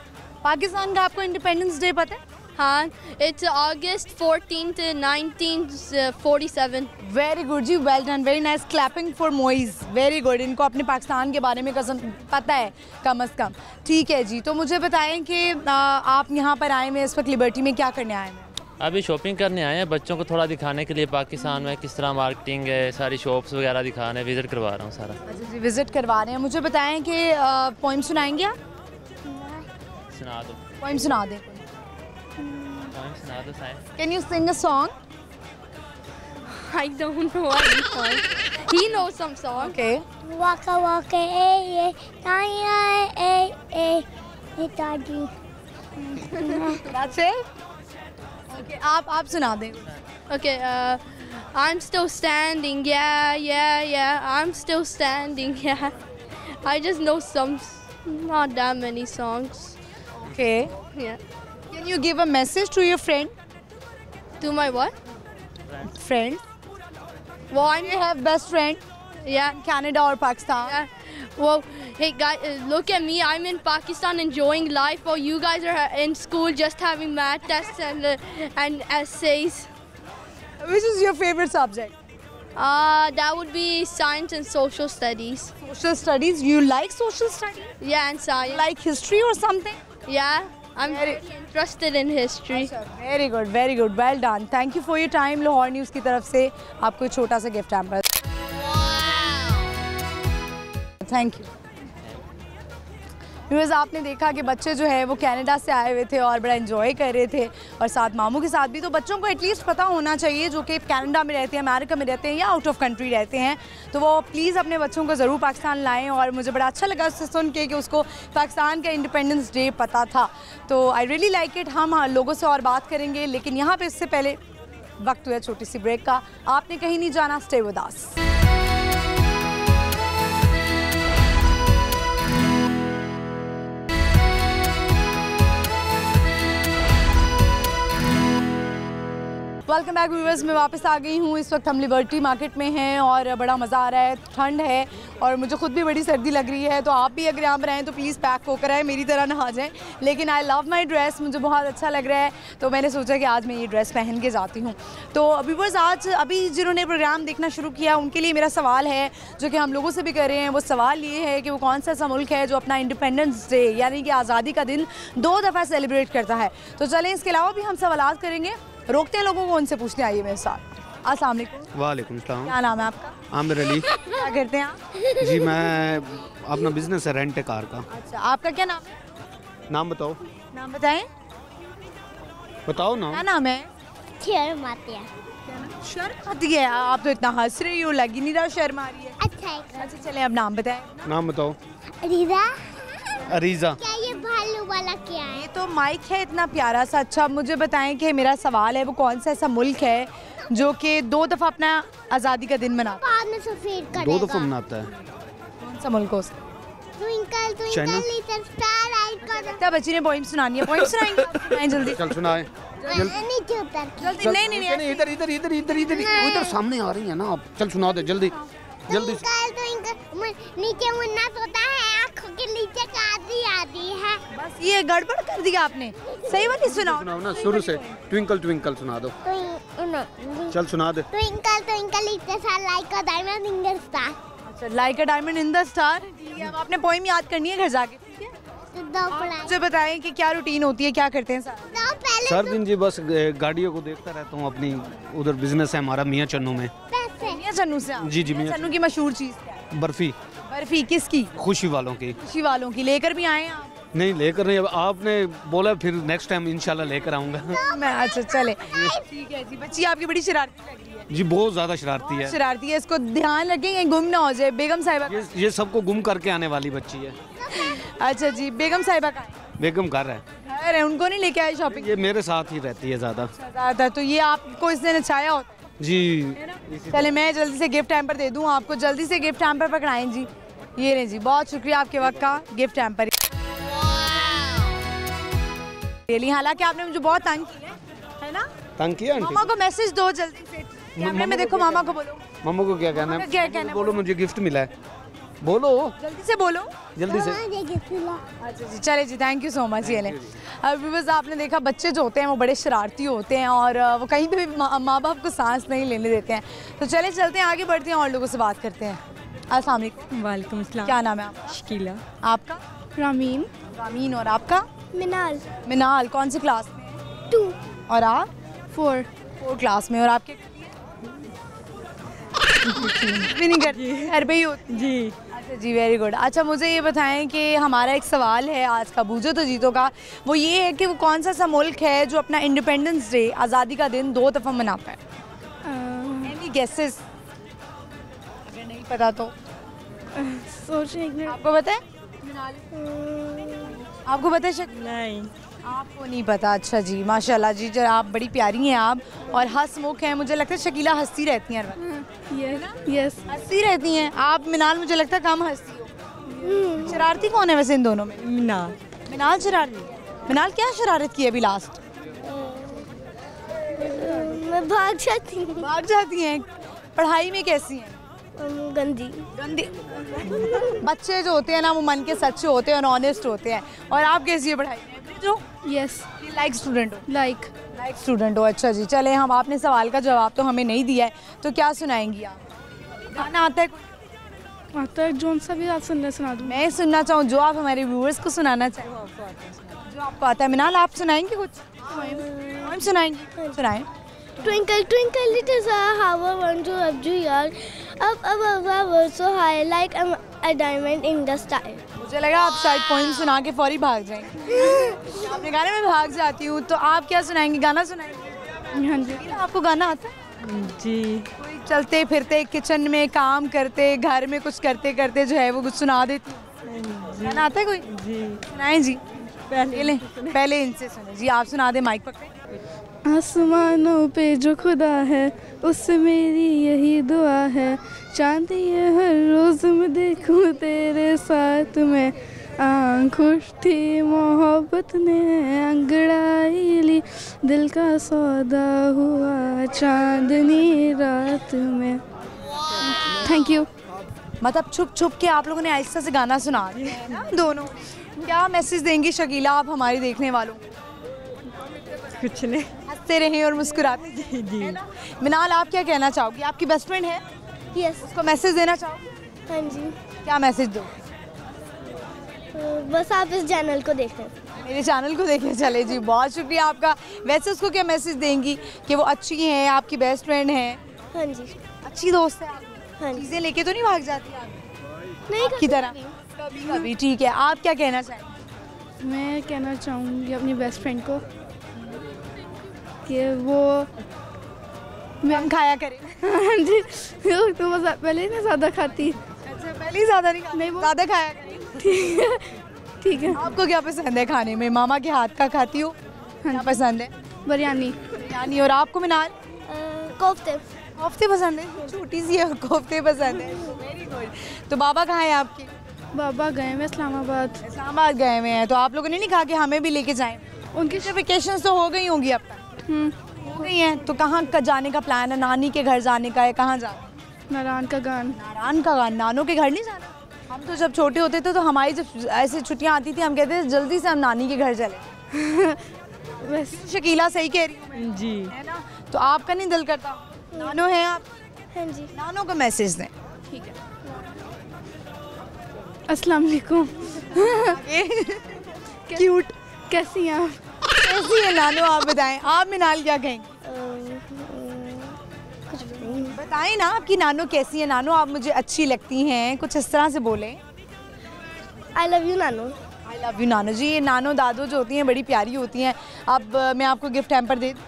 पाकिस्तान का आपको इंडिपेंडेंस डे पता है? हाँ, it's August 14th to 1947. Very good ji well done very nice clapping for Moiz very good इनको अपने पाकिस्तान के बारे में कसम पता है कम अज़ कम। ठीक है जी तो मुझे बताएँ कि आ, आप यहाँ पर आए हैं इस वक्त लिबर्टी में क्या करने आए हैं? अभी शॉपिंग करने आए हैं बच्चों को थोड़ा दिखाने के लिए पाकिस्तान में किस तरह मार्केटिंग है सारी शॉप्स वगैरह दिखाने विज़िट करवा रहा हूँ सारा। अच्छा जी विज़िट करवा रहे हैं। मुझे बताएँ कि पोइम सुनाएँगे आप? सुना दो। पोइम सुना दें। Poem सुना दो साए can you sing a song I don't know any song. He knows some song. Okay. Waka waka eh eh, tanya eh eh eh, eh daddy. That's it? Okay, आप आप सुना दें Okay, uh, I'm still standing. Yeah, yeah, yeah. I'm still standing. Yeah. I just know some, not that many songs. Okay. Yeah. Can you give a message to your friend? To my what? Friend? Well, I you have best friend. Yeah. Canada or Pakistan. Yeah. Well, hey guys, uh, look at me. I'm in Pakistan enjoying life, while you guys are in school just having math tests and uh, and essays. Which is your favorite subject? Uh, that would be science and social studies. Social studies. You like social studies? Yeah, and science. Like history or something? Yeah, I'm very interested in history. Very good very good well done thank you for your time Lahore news की तरफ़ से आपको छोटा सा gift hamper thank you viewers आपने देखा कि बच्चे जो है वो कनाडा से आए हुए थे और बड़ा इन्जॉय कर रहे थे। और साथ मामू के साथ भी। तो बच्चों को एटलीस्ट पता होना चाहिए जो कि कनाडा में रहते हैं अमेरिका में रहते हैं या आउट ऑफ़ कंट्री रहते हैं। तो वो प्लीज़ अपने बच्चों को ज़रूर पाकिस्तान लाएँ और मुझे बड़ा अच्छा लगा उससे सुन के कि उसको पाकिस्तान का इंडिपेंडेंस डे पता था। तो आई रियली लाइक इट हम हाँ, लोगों से और बात करेंगे लेकिन यहाँ पर इससे पहले वक्त हुआ छोटी सी ब्रेक का। आपने कहीं नहीं जाना स्टे उदास वेलकम बैक व्यूवर्स मैं वापस आ गई हूँ। इस वक्त हम लिबर्टी मार्केट में हैं और बड़ा मज़ा आ रहा है, ठंड है और मुझे खुद भी बड़ी सर्दी लग रही है। तो आप भी अगर यहाँ पर आएँ तो प्लीज़ पैक होकर आए, मेरी तरह नहा जाएँ। लेकिन आई लव माई ड्रेस मुझे बहुत अच्छा लग रहा है। तो मैंने सोचा कि आज मैं ये ड्रेस पहन के जाती हूँ। तो व्यूवर्स आज अभी जिन्होंने प्रोग्राम देखना शुरू किया, उनके लिए मेरा सवाल है, जो कि हम लोगों से भी कर रहे हैं, वो सवाल ये है कि वो कौन सा ऐसा मुल्क है जो अपना इंडिपेंडेंस डे यानी कि आज़ादी का दिन दो दफ़ा सेलिब्रेट करता है। तो चलें, इसके अलावा भी हम सवाल करेंगे। रोकते हैं लोगों को उनसे पूछने आइए मेरे साथ। अस्सलाम वालेकुम। वालेकुम क्या नाम है आपका? आमिर अली। क्या करते हैं आप? जी मैं अपना बिज़नेस है रेंट कार का। अच्छा आपका क्या नाम है? नाम बताओ। नाम बताएँ। बताओ ना क्या नाम है? शर्म आती है शर्म आती है आप तो इतना हंस रही हो लगी नहीं रहा शर्म आ रही है। अच्छा है अच्छा चले अब नाम बताएँ। नाम बताओ। रीजा। अरीजा भालू वाला क्या है? ये तो माइक है इतना प्यारा सा। अच्छा मुझे बताएँ कि मेरा सवाल है वो कौन सा ऐसा मुल्क है जो कि दो दफ़ा अपना आज़ादी का दिन मनाता बाद में सफ़ेद दो दफ़ा मनाता है। है कौन सा मुल्क हो twinkle China? Twinkle little star light कर। लगता बच्ची ने पोइम सुनानी है? पोइम सुनाएँगे? आप जल्दी। चल सुनाए। नीचे उतर जल्दी नहीं नहीं नहीं इधर इधर इधर इधर इधर इधर सामने आ रही है ना आप। चल सुना दे जल्दी जल्दी। ट्विंकल ट्विंकल नीचे मुन्ना सोता है। आँखों के नीचे कादी आती है। बस ये गड़बड़ कर दिया आपने। सही वाली सुनाओ सुनाओ। ना शुरू से। ट्विंकल ट्विंकल सुना दो। चल सुना दे। ट्विंकल लिटिल स्टार लाइट का डायमंड इन द स्टार अच्छा like a diamond in the star अब आपने पोइम याद करनी है घर जाके दो पढ़ाई मुझे बताएँ कि क्या रूटीन होती है क्या करते हैं सारा? सर दिन जी बस गाड़ियों को देखता रहता हूँ अपनी। उधर बिज़नेस है हमारा मियाँ चन्नू में। मियाँ चन्नू से? जी, जी, मियाँ चन्नू की मशहूर चीज़ बर्फ़ी। बर्फ़ी किसकी? खुशी वालों की। खुशी वालों की। लेकर भी आए आप? नहीं लेकर नहीं। अब आपने बोला फिर नेक्स्ट टाइम इंशाल्लाह लेकर आऊँगा। मैं अच्छा चले। ठीक है जी बच्ची आपकी बड़ी शरारती लग रही है। जी बहुत ज़्यादा शरारती है। शरारती है। इसको ध्यान रखें कहीं गुम ना हो जाए। बेगम साहिबा ये ये सबको गुम करके आने वाली बच्ची है। अच्छा जी बेगम साहिबा का बेगम घर है। घर है। उनको नहीं लेके आए शॉपिंग ये मेरे साथ ही रहती है ज़्यादा। ज़्यादा। तो ये आपको इस दिन अच्छाया होता? जी। चले मैं जल्दी से गिफ्ट हैम्पर दे दूँ आपको। जल्दी से गिफ्ट हैम्पर पकड़ाएँ जी। ये नहीं जी बहुत शुक्रिया आपके वक्त का गिफ्ट हैम्पर रियली हालाँकि आपने मुझे बहुत तंग किया है, है ना? तंग किया आंटी? मामा को मैसेज दो जल्दी से। कैमरे में देखो मामा को बोलो। मम्मा को क्या कहना है? क्या कहना है? बोलो मुझे गिफ्ट मिला है। बोलो। जल्दी से बोलो। जल्दी से। अच्छा जी चले जी थैंक यू सो मच ये लें। अब आपने देखा बच्चे जो होते हैं वो बड़े शरारती होते हैं और वो कहीं पे भी माँ माँ बाप को सांस नहीं लेने देते हैं। तो चले चलते हैं आगे बढ़ते हैं और लोगों से बात करते हैं। अस्सलाम वालेकुम। वालेकुम अस्सलाम। क्या नाम है आपका? शकीला। आपका? रामीन। रामीन और आपका? मिनाल। मिनाल कौन सी क्लास में? टू। और आप? फोर। फोर क्लास में और आपके? भी नहीं करती घर पे ही। होती जी। अच्छा जी वेरी गुड अच्छा मुझे ये बताएँ कि हमारा एक सवाल है आज का बूझो तो जीतो का। वो ये है कि वो कौन सा सा मुल्क है जो अपना इंडिपेंडेंस डे आज़ादी का दिन दो दफ़ा मनाता है? एनी गेसेस अगर नहीं पता तो। आपको पता है? आपको पता है शक? नहीं। आपको नहीं पता। अच्छा जी माशाल्लाह जी जरा आप बड़ी प्यारी हैं आप और हंस मुख हैं। मुझे लगता है शकीला हंसती रहती हैं हर वक्त। यस यस हंसती रहती हैं। आप मिनाल मुझे लगता है कम हंसती हो। शरारती कौन है वैसे इन दोनों में? मिनाल। मिनाल शरारती? मिनाल क्या शरारत की है अभी लास्ट मैं भाग जाती हूँ। भाग जाती हैं। पढ़ाई में कैसी हैं? गंदी। गंदी। बच्चे जो होते हैं ना वो मन के सच्चे होते हैं और ऑनेस्ट होते हैं। और आप कैसी है पढ़ाई हो? यस लाइक स्टूडेंट हो। लाइक लाइक स्टूडेंट हो अच्छा जी। चले हम आपने सवाल का जवाब तो हमें नहीं दिया है तो क्या सुनाएँगी आप? गाना आता है आता है जोन सा भी आप सुनना सुना दूँ। मैं सुनना चाहूँ जो आप हमारे व्यूअर्स को सुनाना चाहें। जो आपको आता है। मिनाल आप सुनाएँगे कुछ? हम सुनाएँगे। सुनाएँ। Twinkle, twinkle, little star, how I want to have you all. Up above our world so high, like I'm a diamond in the sky. मुझे लगा आप शायद पोइम सुना के फौरी भाग जाएँगे। आपने गाने में भाग जाती हूँ तो आप क्या सुनाएँगे? गाना सुनाएँगे? हाँ जी। आपको गाना आता है? जी। कोई चलते फिरते किचन में काम करते घर में कुछ करते करते जो है वो कुछ सुना देती गाना आता है कोई? जी। सुनाएँ जी। पहले। पहले इनसे सुने। जी आप सुना दे माइक पकड़े। आसमानों पे जो खुदा है उससे मेरी यही दुआ है। चाँद है हर रोज मैं देखूँ तेरे साथ में। आँख खुश थी मोहब्बत ने अंगड़ाई ली। दिल का सौदा हुआ चांदनी रात में। थैंक यू मतलब छुप छुप के आप लोगों ने आहिस्ता से गाना सुना दिया ना दोनों। क्या मैसेज देंगी शकीला आप हमारे देखने वालों? कुछ नहीं। हँसते रहें और मुस्कुराते जी। जी मिनाल आप क्या कहना चाहोगी? आपकी बेस्ट फ्रेंड है? यस उसको मैसेज देना चाहोगे? हाँ जी। क्या मैसेज दो? बस आप इस चैनल को देखें। मेरे चैनल को देखने चले जी बहुत शुक्रिया आपका। वैसे उसको क्या मैसेज देंगी कि वो अच्छी हैं आपकी बेस्ट फ्रेंड है? हाँ जी। अच्छी दोस्त है हाँ चीज़ें लेके तो नहीं भाग जाती आप? नहीं की तरह। कभी। कभी ठीक है। आप क्या कहना चाहेंगे? मैं कहना चाहूँगी अपनी बेस्ट फ्रेंड को कि वो मैं खाया करें। हाँ जी। तो बस पहले ना ज़्यादा खाती। अच्छा पहले ही ज़्यादा नहीं नहीं ज़्यादा खाया करें। ठीक है ठीक है। आपको क्या पसंद है खाने में? मामा के हाथ का खाती हो। क्या पसंद है? बिरयानी। बिरयानी और आपको मिनाल कोफ्ते। कोफ्ते पसंद है? छोटी सी है कोफ्ते पसंद है। वेरी गुड तो बाबा कहाँ हैं आपके? बाबा गए हैं इस्लामाबाद। इस्लामाबाद गए हुए हैं। तो आप लोगों ने नहीं कहा कि हमें भी लेके जाएँ? उनकी तो वेकेशन तो हो गई होंगी अब तक। हो गई हैं। तो कहाँ का जाने का प्लान है? नानी के घर जाने का है कहाँ जाना नारायण का गान। नारायण का गान? नानों के घर नहीं जाना? हम तो जब छोटे होते थे तो हमारी जब ऐसे छुट्टियाँ आती थी हम कहते थे जल्दी से हम नानी के घर चले। वैसे शकीला सही कह रही हूँ जी। है ना? तो आपका नहीं दिल करता? नानो है आप? हाँ जी। नानों को मैसेज दें। ठीक है। अस्सलाम वालेकुम। क्यूट कैसी हैं आप? कैसी है नानो आप बताएँ आप मिनाल क्या कहेंगे? कुछ बताएँ ना आपकी नानो कैसी है? नानो आप मुझे अच्छी लगती हैं कुछ इस तरह से बोलें। आई लव यू नानो। आई लव यू नानो जी। ये नानो दादो जो होती हैं बड़ी प्यारी होती हैं। अब मैं आपको गिफ्ट हैम्पर दे दूँ?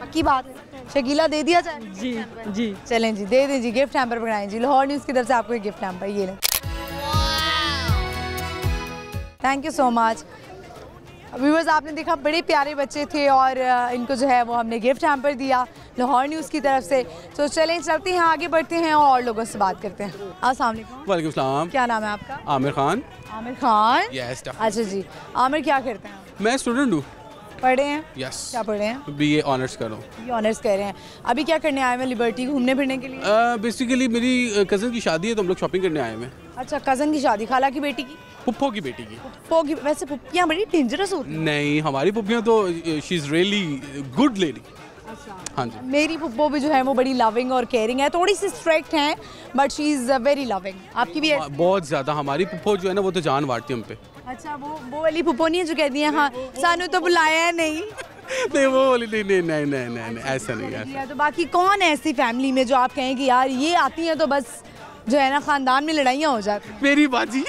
पक्की बात। है शकीला दे दिया जाए? जी जी। चलें जी दे दें जी गिफ्ट हैम्पर पकड़ाएँ जी। लाहौर न्यूज़ की तरफ़ से आपको गिफ्ट हैम्पर ये लें। Thank you so much viewers आपने देखा बड़े प्यारे बच्चे थे और इनको जो है वो हमने गिफ्ट हैम्पर दिया लाहौर न्यूज़ की तरफ़ से। तो चले चलते हैं आगे बढ़ते हैं और लोगों से बात करते हैं। अस्सलाम वालेकुम। वालेकुम सलाम। क्या नाम है आपका? आमिर खान। आमिर खान? यस अच्छा जी। आमिर क्या करते हैं मैं स्टूडेंट हूँ। पढ़े हैं? यस क्या पढ़े हैं? बी ए ऑनर्स कर। रहा हूँ ये ऑनर्स कर रहे हैं। अभी क्या करने आए हैं? लिबर्टी घूमने फिरने के लिए? बेसिकली uh, मेरी कज़न की शादी है तो हम लोग शॉपिंग करने आए हैं। अच्छा कज़न की शादी। खाला की बेटी की? पुप्पो की बेटी की। पुप्पो की वैसे पुप्पियाँ बड़ी डेंजरस होती नहीं हमारी पुप्पियाँ तो she is really good lady हाँ जी। मेरी पुप्पो भी जो है वो बड़ी लविंग और केयरिंग है। थोड़ी सी स्ट्रिक्ट हैं but she is very loving आपकी भी ऐसी? बहुत ज़्यादा। हमारी पुप्पो जो है ना वो तो जान मारती हम पे। अच्छा वो वो वाली पुप्पो नहीं है जो कहती है हाँ सानू तो बुलाया है नहीं। नहीं वो बोली नहीं नहीं नहीं नहीं नहीं नहीं ऐसा नहीं ऐसा तो बाकी कौन है ऐसी फैमिली में जो आप कहें कि यार ये आती हैं तो बस जो है ना खानदान में लड़ाइयाँ हो जाती हैं। मेरी बाजी।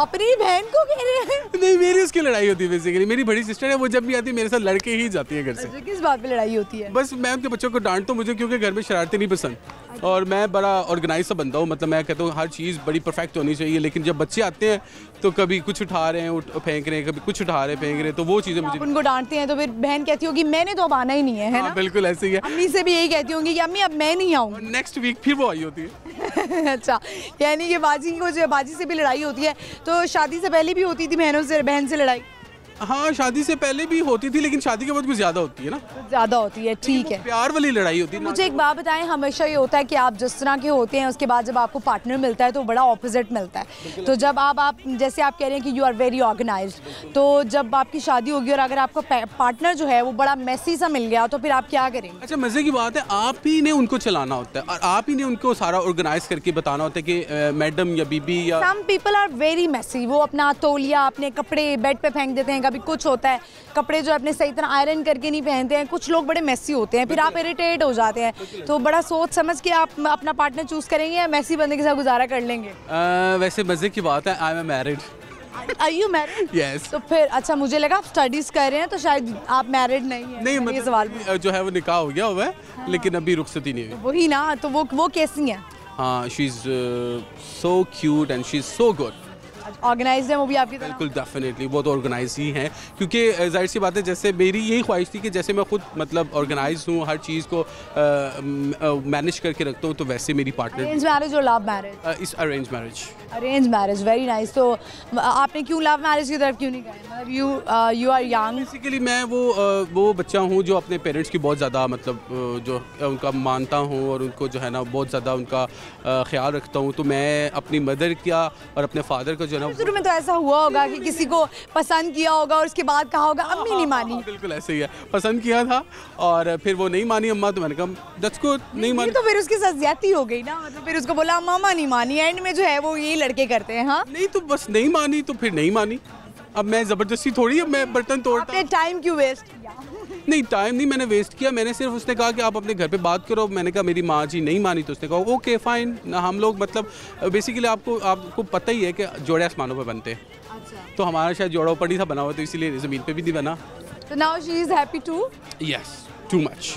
अपनी बहन को कह रहे हैं? नहीं मेरी उसकी लड़ाई होती है बेसिकली मेरी बड़ी सिस्टर है वो जब भी आती है मेरे साथ लड़के ही जाती है घर से। अच्छा, किस बात पे लड़ाई होती है? बस मैं उनके बच्चों को डांट तो मुझे क्योंकि घर में शरारती नहीं पसंद। और मैं बड़ा ऑर्गेनाइज सा बंदा हूँ मतलब मैं कहता हूँ हर चीज़ बड़ी परफेक्ट होनी चाहिए लेकिन जब बच्चे आते हैं तो कभी कुछ उठा रहे हैं उठ- फेंक रहे हैं कभी कुछ उठा रहे हैं फेंक रहे हैं तो वो चीज़ें मुझे उनको डांटते हैं तो फिर बहन कहती होगी मैंने तो अब आना ही नहीं है है हाँ ना? बिल्कुल ऐसे ही है। अम्मी से भी यही कहती होंगी कि अम्मी अब मैं नहीं आऊँगी नेक्स्ट वीक फिर वो आई होती है। अच्छा यानी कि बाजी को जो बाजी से भी लड़ाई होती है तो शादी से पहले भी होती थी बहनों से बहन से लड़ाई? हाँ शादी से पहले भी होती थी लेकिन शादी के बाद कुछ ज़्यादा होती है ना? ज़्यादा होती है ठीक है। प्यार वाली लड़ाई होती है मुझे एक बात बताएँ हमेशा ये होता है कि आप जिस तरह के होते हैं उसके बाद जब आपको पार्टनर मिलता है तो बड़ा ऑपोजिट मिलता है। तो जब आप आप जैसे आप कह रहे हैं कि यू आर वेरी ऑर्गेनाइज तो जब आपकी शादी होगी और अगर आपका पार्टनर जो है वो बड़ा मैसी सा मिल गया तो फिर आप क्या करेंगे? अच्छा मज़े की बात है आप ही ने उनको चलाना होता है और आप ही ने उनको सारा ऑर्गेनाइज करके बताना होता है कि मैडम या बीबी या some people are very messy वो अपना तोलिया अपने कपड़े बेड पे फेंक देते हैं कभी कुछ होता है। कपड़े जो अपने सही तरह आयरन करके नहीं पहनते हैं। कुछ लोग बड़े मैसी होते हैं फिर आप इरिटेट हो जाते हैं। तो बड़ा सोच समझ के आप अपना पार्टनर चूज़ करेंगे या मैसी बंदे के साथ गुजारा कर लेंगे? वैसे मज़े की बात है I am married Are you married? Yes. तो फिर अच्छा मुझे लगा आप स्टडीज़ कर रहे हैं तो शायद आप मैरिड नहीं है। नहीं मतलब सवाल। जो है वो निकाह हो गया हुआ है हाँ। लेकिन अभी रुखसती नहीं हुई। वही ना तो वो वो कैसी है। हाँ she is so cute and she is so good organise है वो भी आपकी बिल्कुल डेफिनेटली बहुत ऑर्गेनाइज ही हैं। क्योंकि ज़ाहिर सी बात है जैसे मेरी यही ख्वाहिश थी कि जैसे मैं खुद मतलब ऑर्गेनाइज हूँ हर चीज़ को मैनेज करके रखता हूँ तो वैसे मेरी पार्टनर अरेंज मैरिज और लव मैरिज इस arrange marriage arrange marriage very nice तो आपने क्यों लव मैरिज की तरफ़ क्यों नहीं गए? मतलब you you are young basically मैं वो वो बच्चा हूँ जो अपने पेरेंट्स की बहुत ज़्यादा मतलब जो उनका मानता हूँ और उनको जो है ना बहुत ज़्यादा उनका ख्याल रखता हूँ। तो मैं अपनी मदर का और अपने फादर का जो है ना शुरू में तो ऐसा हुआ होगा कि किसी को पसंद किया होगा और उसके बाद कहा होगा अम्मी नहीं मानी। बिल्कुल ऐसे ही है। पसंद किया था और फिर वो नहीं मानी अम्मा तो मैंने कहा दस को नहीं मानी तो फिर उसकी साथ हो गई ना मतलब फिर उसको बोला मामा नहीं मानी एंड में जो है वो यही लड़के करते हैं हाँ? नहीं तो बस नहीं मानी तो फिर नहीं मानी। अब मैं ज़बरदस्ती थोड़ी अब मैं बर्तन तोड़ता टाइम क्यों वेस्ट नहीं टाइम नहीं मैंने वेस्ट किया। मैंने सिर्फ़ उसने कहा कि आप अपने घर पे बात करो। मैंने कहा मेरी माँ जी नहीं मानी। तो उसने कहा ओके फाइन हम लोग मतलब बेसिकली आपको आपको पता ही है कि जोड़े आसमानों पे बनते हैं। अच्छा। तो हमारा शायद जोड़ा ऊपर नहीं था बना हुआ तो इसीलिए ज़मीन पे भी नहीं बना। तो now she is happy too yes too much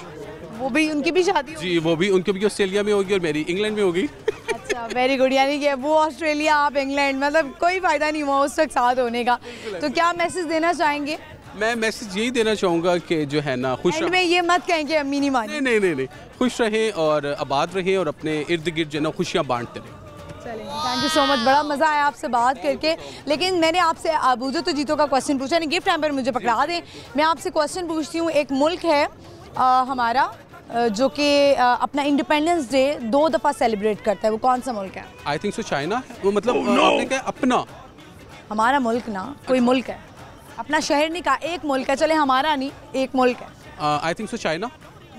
वो भी उनकी भी शादी जी वो भी उनकी भी ऑस्ट्रेलिया में होगी और मेरी इंग्लैंड में होगी। अच्छा वेरी गुड यानी कि वो ऑस्ट्रेलिया आप इंग्लैंड मतलब कोई फ़ायदा नहीं हुआ उस वक्त साथ होने का। तो क्या मैसेज देना चाहेंगे? मैं मैसेज यही देना चाहूँगा कि जो है ना खुश में ये मत कहें कि अम्मी नहीं मानी। नहीं नहीं नहीं नहीं। खुश रहें और आबाद रहें और अपने इर्द गिर्द जो है ना खुशियाँ बांटते रहें। थैंक यू सो मच बड़ा मज़ा आया आपसे बात करके। लेकिन मैंने आपसे अबूजो तो जीतो का क्वेश्चन पूछा नहीं गिफ्ट टाइम पर मुझे पकड़ा दें। मैं आपसे क्वेश्चन पूछती हूँ एक मुल्क है अ, हमारा जो कि अपना इंडिपेंडेंस डे दो दफ़ा सेलिब्रेट करता है। वो कौन सा मुल्क है? आई थिंक सो चाइना वो मतलब oh, no. आपने कहा अपना। हमारा मुल्क ना कोई मुल्क है। अपना शहर नहीं कहा एक मुल्क है। चले हमारा नहीं एक मुल्क है। I think so China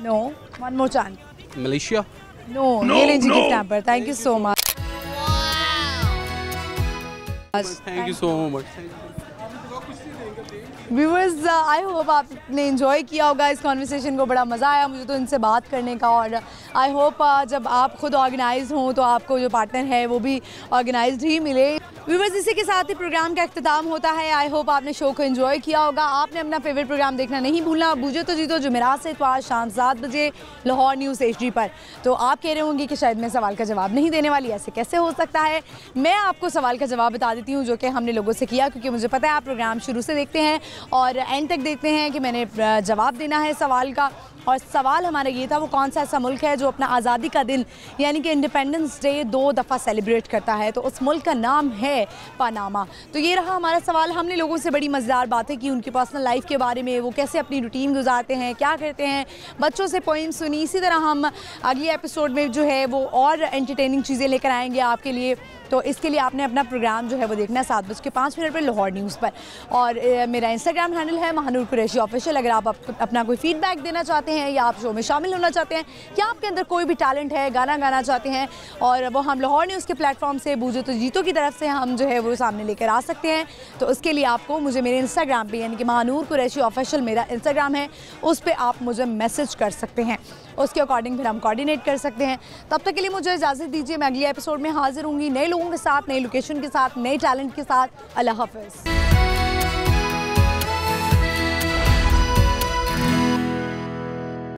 no one more chance Malaysia no ये गिफ्ट टाइम पर thank you so much thank you so much viewers I hope आपने इन्जॉय किया होगा इस कॉन्वर्सेशन को बड़ा मज़ा आया मुझे तो इनसे बात करने का। और आई होप जब आप खुद ऑर्गेनाइज हों तो आपको जो पार्टनर है वो भी ऑर्गेनाइज ही मिले। व्यूवर्स इसी के साथ ही प्रोग्राम का अख्ताम होता है। आई होप आपने शो को एंजॉय किया होगा। आपने अपना फेवरेट प्रोग्राम देखना नहीं भूलना। बूझे तो जीतो जुमेरात से तो आज शाम सात बजे लाहौर न्यूज़ एच पर। तो आप कह रहे होंगे कि शायद मैं सवाल का जवाब नहीं देने वाली। ऐसे कैसे हो सकता है? मैं आपको सवाल का जवाब बता देती हूँ जो कि हमने लोगों से किया, क्योंकि मुझे पता है आप प्रोग्राम शुरू से देखते हैं और एंड तक देखते हैं कि मैंने जवाब देना है सवाल का। और सवाल हमारा ये था, वो कौन सा ऐसा मुल्क है जो अपना आज़ादी का दिन, यानी कि इंडिपेंडेंस डे दो दफ़ा सेलिब्रेट करता है? तो उस मुल्क का नाम है पानामा तो ये रहा हमारा सवाल। हमने लोगों से बड़ी मज़ेदार बातें की, उनकी पर्सनल लाइफ के बारे में, वो कैसे अपनी रूटीन गुजारते हैं, क्या करते हैं। बच्चों से पोइम सुनी। इसी तरह हम अगले एपिसोड में जो है, वो और एंटरटेनिंग चीज़ें लेकर आएँगे आपके लिए। तो इसके लिए आपने अपना प्रोग्राम जो है वो देखना है सात बज के पाँच मिनट पर लाहौर न्यूज़ पर। और मेरा इंस्टाग्राम हैंडल है महानूर कुरैशी ऑफिशियल अगर आप अपना कोई फीडबैक देना चाहते हैं या आप शो में शामिल होना चाहते हैं या आपके अंदर कोई भी टैलेंट है, गाना गाना चाहते हैं और वो हम लाहौर न्यूज़ के प्लेटफॉर्म से, बूझो तो जीतो की तरफ़ से हम जो है वो सामने लेकर आ सकते हैं। तो उसके लिए आपको मुझे मेरे इंस्टाग्राम पर यानी कि महानूर कुरैशी ऑफिशियल मेरा इंस्टाग्राम है, उस पर आप मुझे मैसेज कर सकते हैं। उसके अकॉर्डिंग फिर हम कोऑर्डिनेट कर सकते हैं। तब तक के लिए मुझे इजाज़त दीजिए, मैं अगले एपिसोड में हाजिर हूँ नए लोगों के साथ, नए लोकेशन के साथ, नए टैलेंट के साथ। अल्लाह हाफिज़।